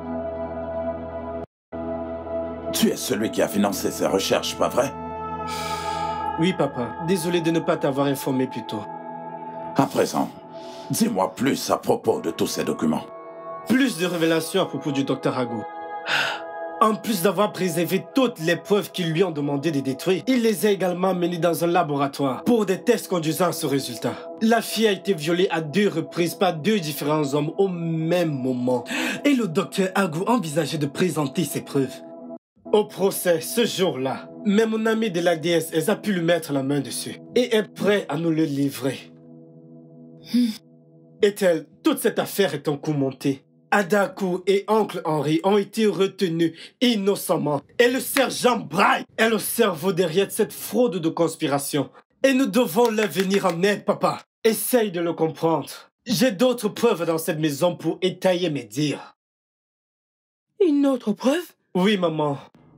Tu es celui qui a financé ces recherches, pas vrai? Oui, papa. Désolé de ne pas t'avoir informé plus tôt. À présent, dis-moi plus à propos de tous ces documents. plus de révélations à propos du docteur Agou. En plus d'avoir préservé toutes les preuves qu'ils lui ont demandé de détruire, il les a également menés dans un laboratoire pour des tests conduisant à ce résultat. La fille a été violée à deux reprises par deux différents hommes au même moment. Et le docteur Agou envisageait de présenter ses preuves. Au procès, ce jour-là, même mon ami de la DSS a pu lui mettre la main dessus et est prêt à nous le livrer. Ethel, toute cette affaire est en coup monté. Adaku et oncle Henry ont été retenus innocemment. Et le sergent Bright est le cerveau derrière cette fraude de conspiration. Et nous devons leur venir en aide, papa. Essaye de le comprendre. J'ai d'autres preuves dans cette maison pour étayer mes dires. Une autre preuve? Oui, maman.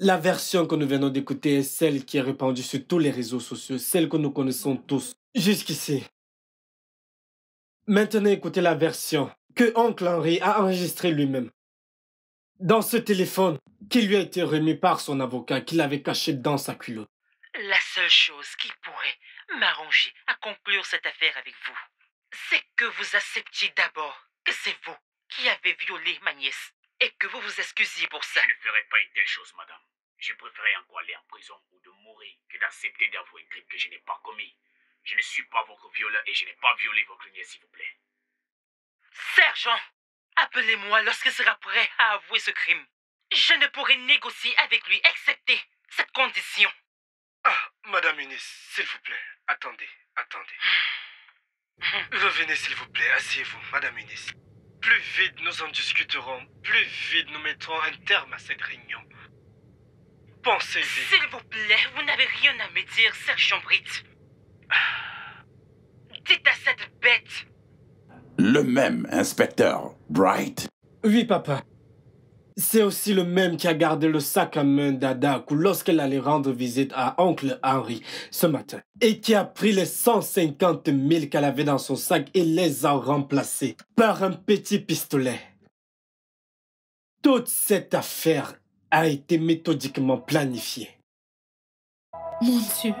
La version que nous venons d'écouter est celle qui est répandue sur tous les réseaux sociaux, celle que nous connaissons tous jusqu'ici. Maintenant, écoutez la version que Oncle Henry a enregistrée lui-même. Dans ce téléphone qui lui a été remis par son avocat qu'il avait caché dans sa culotte. La seule chose qui pourrait m'arranger à conclure cette affaire avec vous, c'est que vous acceptiez d'abord que c'est vous qui avez violé ma nièce et que vous vous excusiez pour ça. Je ne ferai pas une telle chose, madame. Je préférerais encore aller en prison ou de mourir que d'accepter d'avouer un crime que je n'ai pas commis. Je ne suis pas votre violeur et je n'ai pas violé votre nièce, s'il vous plaît. Sergent, appelez-moi lorsqu'il sera prêt à avouer ce crime. Je ne pourrai négocier avec lui excepté cette condition. Ah, Madame Eunice, s'il vous plaît, attendez, attendez. Revenez, s'il vous plaît, asseyez-vous, Madame Eunice. Plus vite nous en discuterons, plus vite nous mettrons un terme à cette réunion. Pensez-y. S'il vous plaît, vous n'avez rien à me dire, Sergent Britt. Dites à cette bête. Le même inspecteur, Bright. Oui, papa. C'est aussi le même qui a gardé le sac à main d'Adaku lorsqu'elle allait rendre visite à oncle Henry ce matin. Et qui a pris les 150 000 qu'elle avait dans son sac et les a remplacés par un petit pistolet. Toute cette affaire a été méthodiquement planifiée. Mon Dieu.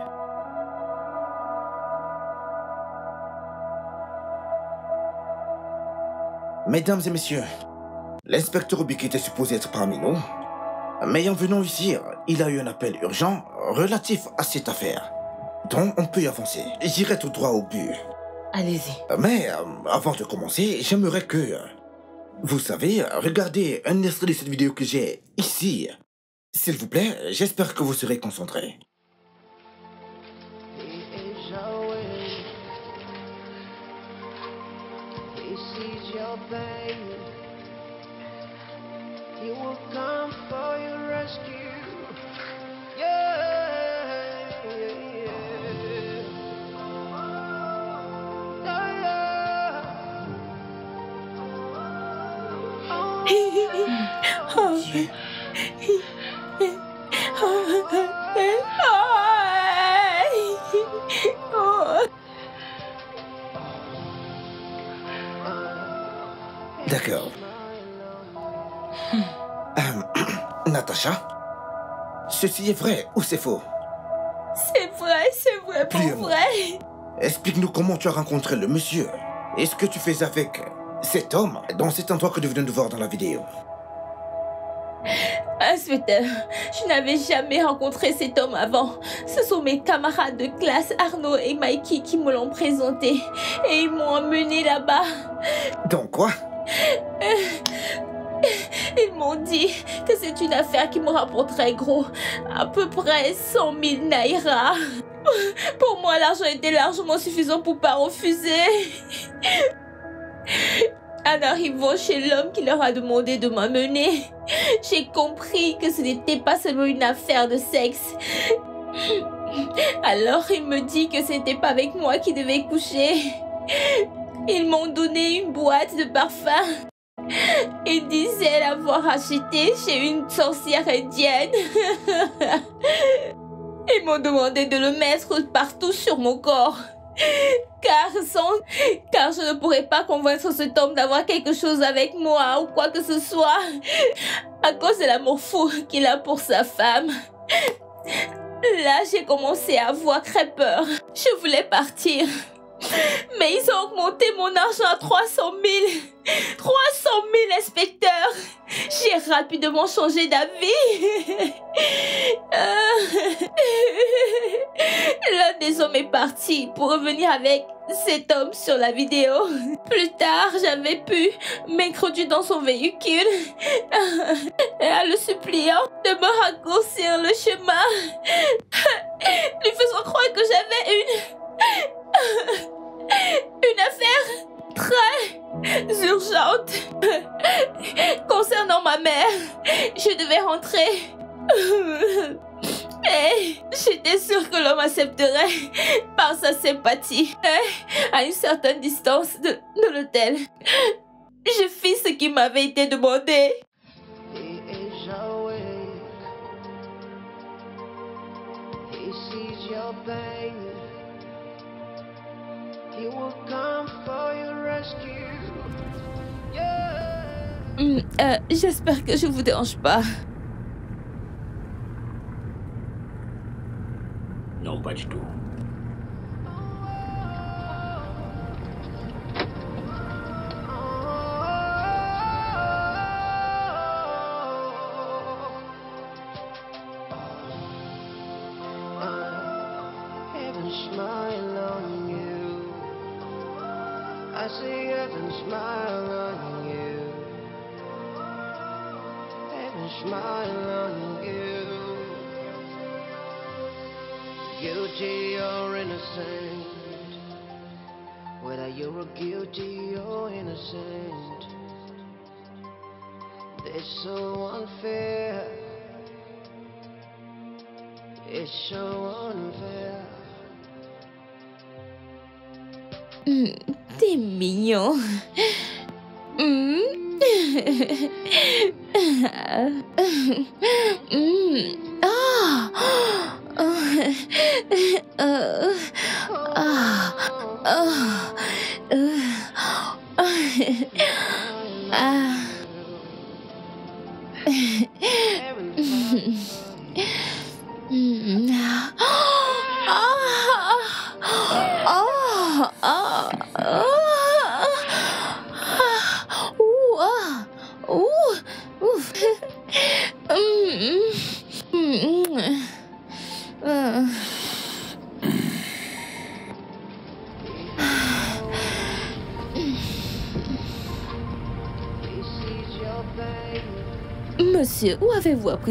Mesdames et messieurs, l'inspecteur Obi qui était supposé être parmi nous, mais en venant ici, il a eu un appel urgent relatif à cette affaire. Donc, on peut y avancer. J'irai tout droit au but. Allez-y. Mais euh, avant de commencer, j'aimerais que... euh, Vous savez, regardez un extrait de cette vidéo que j'ai ici. S'il vous plaît, j'espère que vous serez concentrés. He is away. He sees your pain. He will come for your rescue. Oh. D'accord. Natacha? Ceci est vrai ou c'est faux? C'est vrai, c'est vrai pour Plus vrai. Explique-nous comment tu as rencontré le monsieur. Et ce que tu fais avec cet homme dans cet endroit que nous venons de voir dans la vidéo? Inspecteur, je n'avais jamais rencontré cet homme avant. Ce sont mes camarades de classe Arnaud et Mikey qui me l'ont présenté. Et ils m'ont emmené là-bas. Donc quoi? Ils m'ont dit que c'est une affaire qui me rapporterait gros. À peu près 100 000 naira. Pour moi, l'argent était largement suffisant pour pas refuser. En arrivant chez l'homme qui leur a demandé de m'amener, j'ai compris que ce n'était pas seulement une affaire de sexe. Alors il me dit que ce n'était pas avec moi qu'il devait coucher. Ils m'ont donné une boîte de parfum. Ils disaient l'avoir acheté chez une sorcière indienne. [laughs] Ils m'ont demandé de le mettre partout sur mon corps. Car, sans, car je ne pourrais pas convaincre cet homme d'avoir quelque chose avec moi ou quoi que ce soit. À cause de l'amour fou qu'il a pour sa femme. Là, j'ai commencé à avoir très peur. Je voulais partir. Mais ils ont augmenté mon argent à 300 000. 300 000 inspecteurs. J'ai rapidement changé d'avis. Euh, L'un des hommes est parti pour revenir avec cet homme sur la vidéo. Plus tard, j'avais pu m'introduire dans son véhicule en le suppliant de me raccourcir le chemin, lui faisant croire que j'avais une [laughs] une affaire très urgente [laughs] concernant ma mère. Je devais rentrer. [laughs] Et j'étais sûre que l'homme accepterait par sa sympathie à une certaine distance de, de l'hôtel. Je fis ce qui m'avait été demandé. Hmm, euh, J'espère que je vous dérange pas. Non, pas du tout.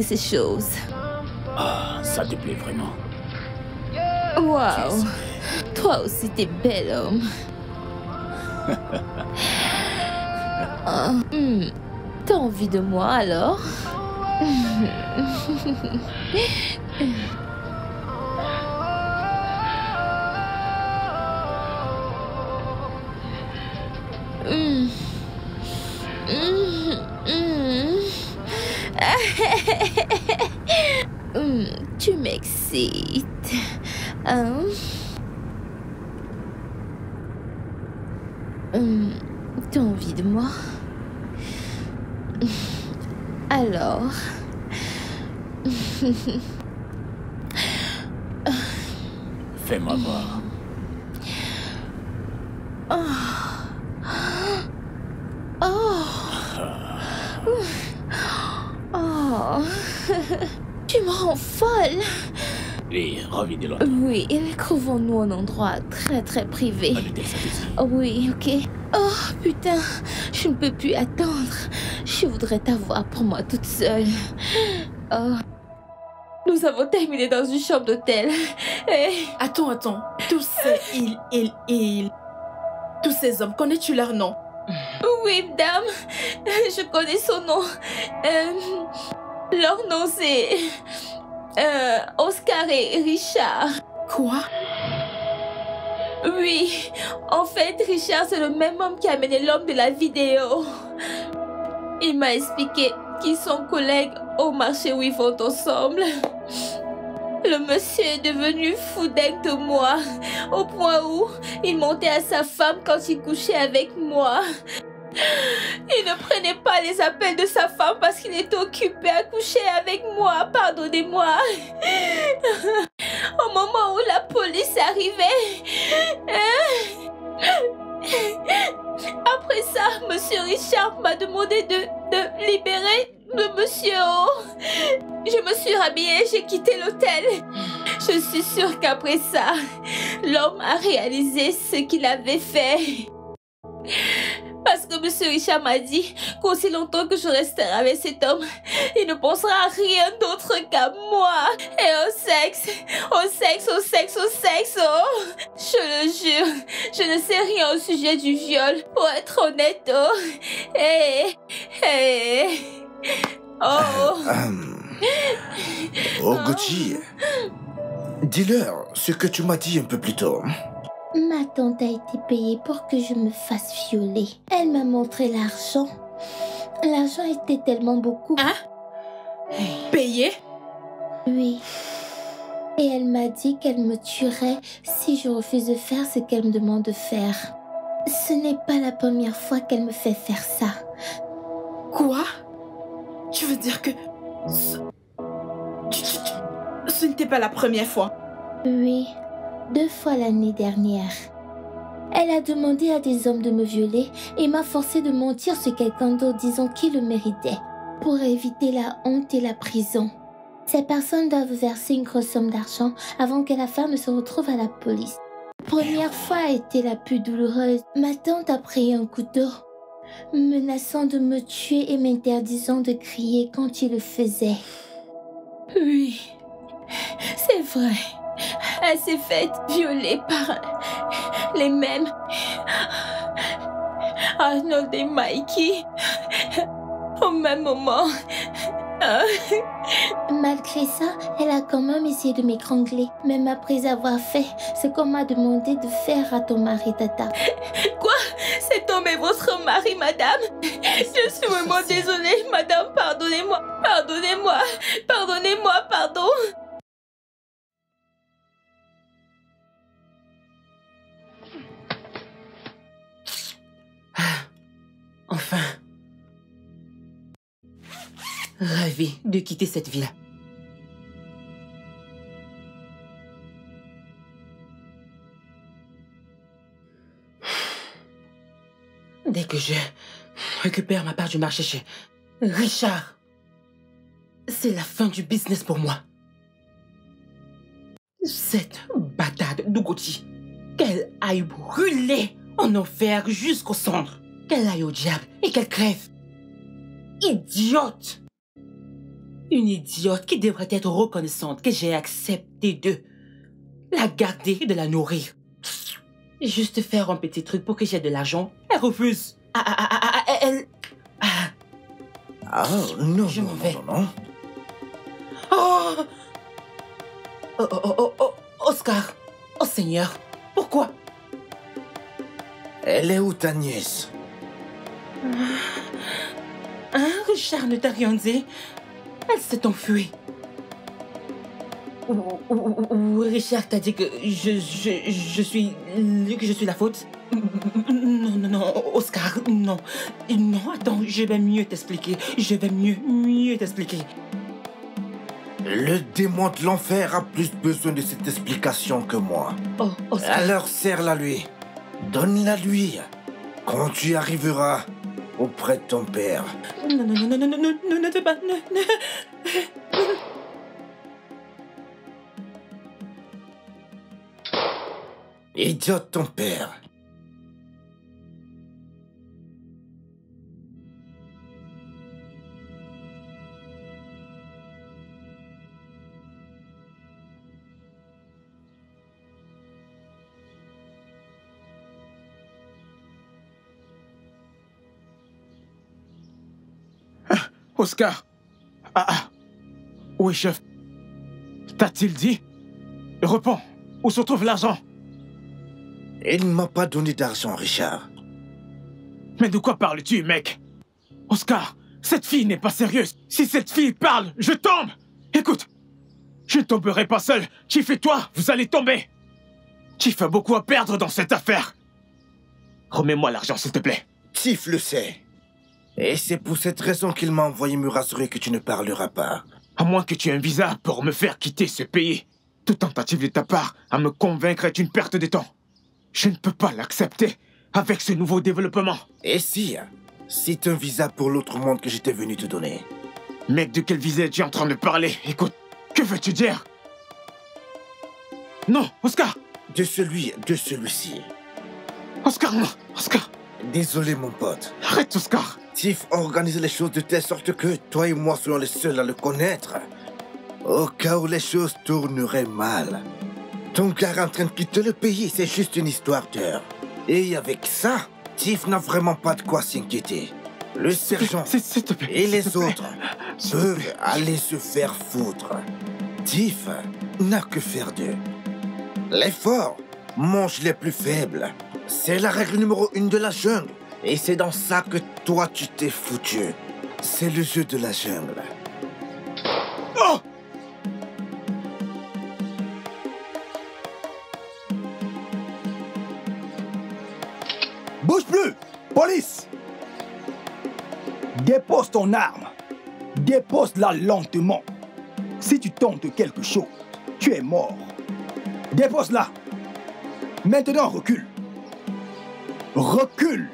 Ces choses Ah, ça te plaît vraiment. Waouh Toi aussi, t'es bel homme. [laughs] Hmm. T'as envie de moi alors? [laughs] [laughs] Hmm, Tu m'excites. Hein? Hmm, T'as envie de moi? Alors? Fais-moi [laughs] voir. Oh. Oh. Oh. Tu me rends folle. Et reviens de là. Oui, trouvons-nous un endroit très très privé. Oh oui, ok. Oh putain, je ne peux plus attendre. Je voudrais t'avoir pour moi toute seule. Oh. Nous avons terminé dans une chambre d'hôtel. Et... Attends, attends. Tous ces ils, ils, ils. Tous ces hommes, connais-tu leur nom? Oui, madame. Je connais son nom. Euh, leur nom, c'est. Euh, Oscar et Richard. Quoi? Oui. En fait, Richard, c'est le même homme qui a amené l'homme de la vidéo. Il m'a expliqué qu'ils sont collègues au marché où ils vont ensemble. Le monsieur est devenu fou dingue de moi, au point où il montait à sa femme quand il couchait avec moi. Il ne prenait pas les appels de sa femme parce qu'il était occupé à coucher avec moi, pardonnez-moi. Au moment où la police est arrivée. Après ça, monsieur Richard m'a demandé de, libérer le monsieur. Je me suis rhabillée, j'ai quitté l'hôtel. Je suis sûre qu'après ça, l'homme a réalisé ce qu'il avait fait. Parce que monsieur Richard m'a dit qu'aussi longtemps que je resterai avec cet homme, il ne pensera à rien d'autre qu'à moi. Et au sexe, au sexe, au sexe, au sexe, oh. Je le jure, je ne sais rien au sujet du viol, pour être honnête, oh. Eh, eh. Oh. Oh, Gauthier. Dis-leur ce que tu m'as dit un peu plus tôt. Ma tante a été payée pour que je me fasse violer. Elle m'a montré l'argent. L'argent était tellement beaucoup. Hein? Payée? Oui. Et elle m'a dit qu'elle me tuerait si je refuse de faire ce qu'elle me demande de faire. Ce n'est pas la première fois qu'elle me fait faire ça. Quoi? Tu veux dire que... Ce, ce n'était pas la première fois? Oui, deux fois l'année dernière. Elle a demandé à des hommes de me violer et m'a forcé de mentir sur quelqu'un d'autre disant qu'il le méritait, pour éviter la honte et la prison. Ces personnes doivent verser une grosse somme d'argent avant que la femme ne se retrouve à la police. Première fois a été la plus douloureuse. Ma tante a pris un couteau, menaçant de me tuer et m'interdisant de crier quand il le faisait. Oui, c'est vrai. Elle s'est faite violer par les mêmes Arnold et Mikey au même moment. Malgré ça, elle a quand même essayé de m'étrangler, même après avoir fait ce qu'on m'a demandé de faire à ton mari, Tata. Quoi? Cet homme est votre mari, madame? Je suis vraiment désolée, madame. Pardonnez-moi. Pardonnez-moi. Pardonnez-moi, pardon. Enfin. Ravi de quitter cette ville. Dès que je récupère ma part du marché chez Richard, c'est la fin du business pour moi. Cette bâtarde d'Ugoti, qu'elle aille brûler en enfer jusqu'au centre. Qu'elle aille au diable et qu'elle crève. Idiote Une idiote qui devrait être reconnaissante que j'ai accepté de la garder et de la nourrir. Juste faire un petit truc pour que j'ai de l'argent. Elle refuse. Ah, ah, ah, ah, ah, elle... Ah. Ah, non, Je non, vais. non, non, non. Oh Oh, oh, oh, oh, Oscar Oh Seigneur Pourquoi? Elle est où ta nièce? Hein, Richard ne t'a rien dit Elle s'est enfuie. Ou, ou- ou- ou Richard t'a dit que je, je, je suis... que je suis la faute? Non, non, non, Oscar, non. Non, attends, je vais mieux t'expliquer. Je vais mieux, mieux t'expliquer. Le démon de l'enfer a plus besoin de cette explication que moi. Oh, Oscar. Alors serre-la lui. Donne-la lui. Quand tu arriveras auprès de ton père. Non, non, non, non, non, non, non, ne te pas. Idiot ton père. Oscar Ah ah Oui, chef. T'a-t-il dit? Réponds. Où se trouve l'argent? Il ne m'a pas donné d'argent, Richard. Mais de quoi parles-tu, mec? Oscar, cette fille n'est pas sérieuse. Si cette fille parle, je tombe Écoute, je ne tomberai pas seul. Chief et toi, vous allez tomber. Chief a beaucoup à perdre dans cette affaire. Remets-moi l'argent, s'il te plaît. Chief le sait. Et c'est pour cette raison qu'il m'a envoyé me rassurer que tu ne parleras pas. À moins que tu aies un visa pour me faire quitter ce pays. Toute tentative de ta part à me convaincre est une perte de temps. Je ne peux pas l'accepter avec ce nouveau développement. Et si C'est un visa pour l'autre monde que j'étais venu te donner. Mec, de quel visa es-tu en train de parler? Écoute, que veux-tu dire? Non, Oscar De celui, de celui-ci. Oscar, non, Oscar Désolé, mon pote. Arrête, Oscar Tiff organise les choses de telle sorte que toi et moi soyons les seuls à le connaître. Au cas où les choses tourneraient mal. Ton gars en train de quitter le pays, c'est juste une histoire d'heure. Et avec ça, Tiff n'a vraiment pas de quoi s'inquiéter. Le sergent et les autres peuvent aller se faire foutre. Tiff n'a que faire d'eux. Les forts mangent les plus faibles. C'est la règle numéro une de la jungle. Et c'est dans ça que toi tu t'es foutu. C'est le jeu de la jungle. Oh Bouge plus Police Dépose ton arme. Dépose-la lentement. Si tu tentes quelque chose, tu es mort. Dépose-la. Maintenant, recule. Recule.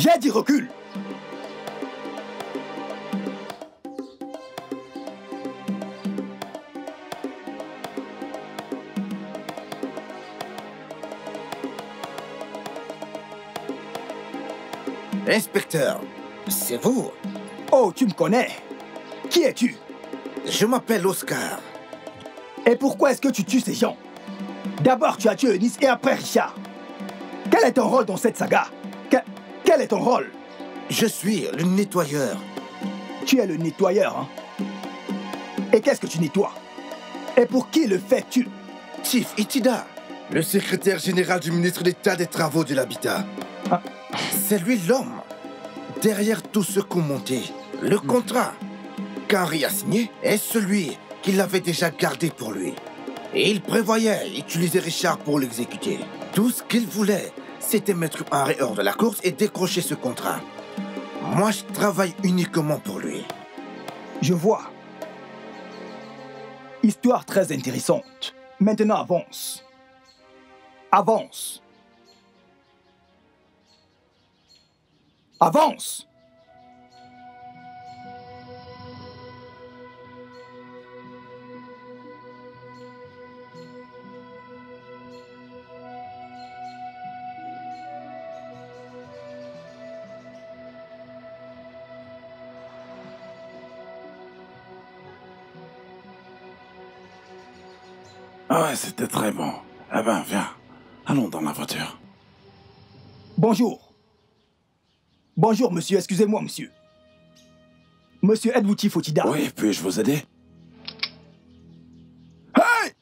J'ai dit recule. Inspecteur, c'est vous? Oh, tu me connais Qui es-tu? Je m'appelle Oscar. Et pourquoi est-ce que tu tues ces gens? D'abord, tu as tué Eunice et après Richard. Quel est ton rôle dans cette saga? Quel est ton rôle? Je suis le nettoyeur. Tu es le nettoyeur, hein? Et qu'est-ce que tu nettoies? Et pour qui le fais-tu? Chief Itida, le secrétaire général du ministre d'État des Travaux de l'Habitat. C'est lui l'homme derrière tout ce qu'on montait. Le contrat qu'Henri a signé est celui qu'il avait déjà gardé pour lui. Et il prévoyait utiliser Richard pour l'exécuter. Tout ce qu'il voulait, c'était mettre Henri hors de la course et décrocher ce contrat. Moi, je travaille uniquement pour lui. Je vois. Histoire très intéressante. Maintenant, avance. Avance. Avance. Ouais, c'était très bon. Eh ben, viens. Allons dans la voiture. Bonjour. Bonjour, monsieur. Excusez-moi, monsieur. Monsieur êtes-vous Tifotida Oui, puis-je vous aider? Hey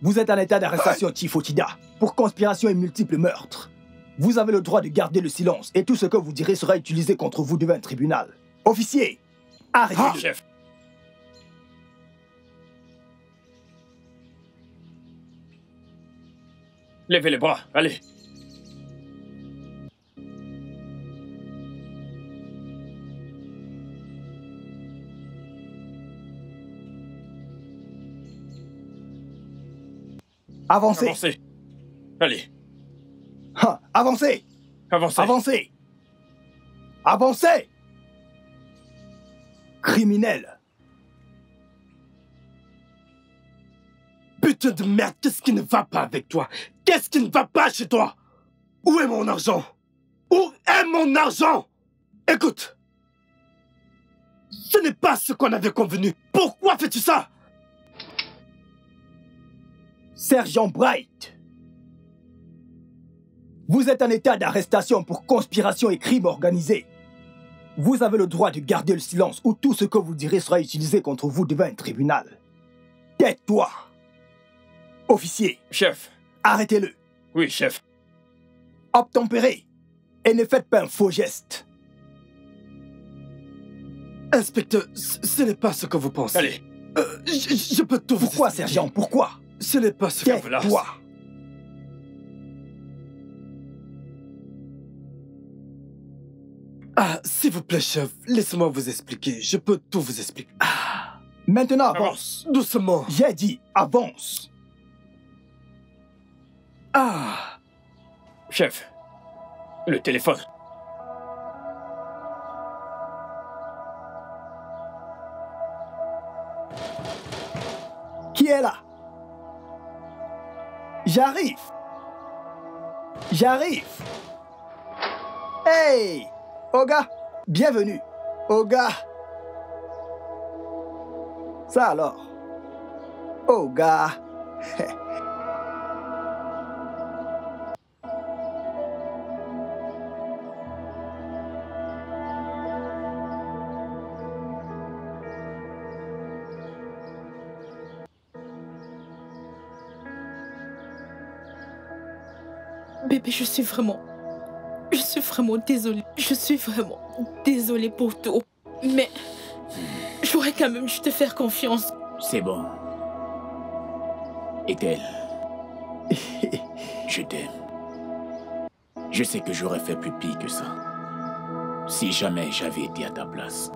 Vous êtes en état d'arrestation, Tifotida, pour conspiration et multiples meurtres. Vous avez le droit de garder le silence et tout ce que vous direz sera utilisé contre vous devant un tribunal. Officier, arrêtez. Ah, chef. Levez les bras, allez. Avancez. Avancez. Allez, Ha, avancez. avancez. Avancez. Avancez. Criminel. Putain de merde, qu'est-ce qui ne va pas avec toi? Qu'est-ce qui ne va pas chez toi? Où est mon argent? Où est mon argent? Écoute, ce n'est pas ce qu'on avait convenu. Pourquoi fais-tu ça? Sergent Bright. Vous êtes en état d'arrestation pour conspiration et crime organisé. Vous avez le droit de garder le silence ou tout ce que vous direz sera utilisé contre vous devant un tribunal. Tais-toi. Officier. Chef. Arrêtez-le. Oui, chef. Obtempérez. Et ne faites pas un faux geste. Inspecteur, ce n'est pas ce que vous pensez. Allez. Euh, je, je peux tout vous Pourquoi, sergent? Pourquoi? Ce n'est pas ce que vous Tais-toi. Ah, s'il vous plaît, chef, laissez-moi vous expliquer. Je peux tout vous expliquer. Ah. Maintenant, avance. Doucement. J'ai dit avance. Ah. Chef. Le téléphone. Qui est là? J'arrive. J'arrive. Hey Oga, bienvenue. Oga. Ça alors? Oga. [laughs] je suis vraiment... Je suis vraiment désolée. Je suis vraiment désolée pour tout. Mais j'aurais quand même dû te faire confiance. C'est bon. Ethel. Je t'aime. Je sais que j'aurais fait plus pire que ça. Si jamais j'avais été à ta place.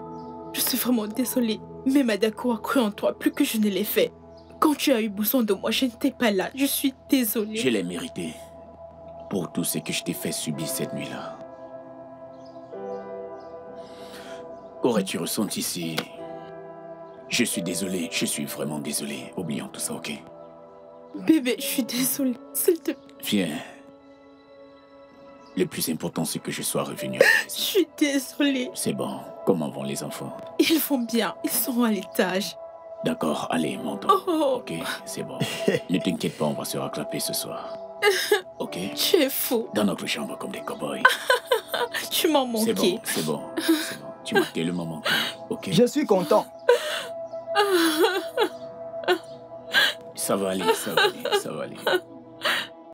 Je suis vraiment désolée. Mais Madako a cru en toi plus que je ne l'ai fait. Quand tu as eu besoin de moi, je n'étais pas là. Je suis désolée. Je l'ai mérité. Pour tout ce que je t'ai fait subir cette nuit-là. Qu'aurais-tu ressenti si... Je suis désolé, je suis vraiment désolé. Oublions tout ça, ok? Bébé, je suis désolée. S'il te plaît. Viens. Le plus important, c'est que je sois revenu. [gasps] Je suis désolée. C'est bon. Comment vont les enfants? Ils vont bien. Ils sont à l'étage. D'accord, allez, montons. Oh. Ok, c'est bon. ne t'inquiète pas, on va se rattraper ce soir. [laughs] Ok Tu es fou. Dans notre chambre comme des cow-boys. [laughs] Tu m'as C'est manqué. bon, c'est bon, c'est bon. Tu m'as tellement manqué. Ok Je suis content. Ça va aller, ça va aller, ça va aller.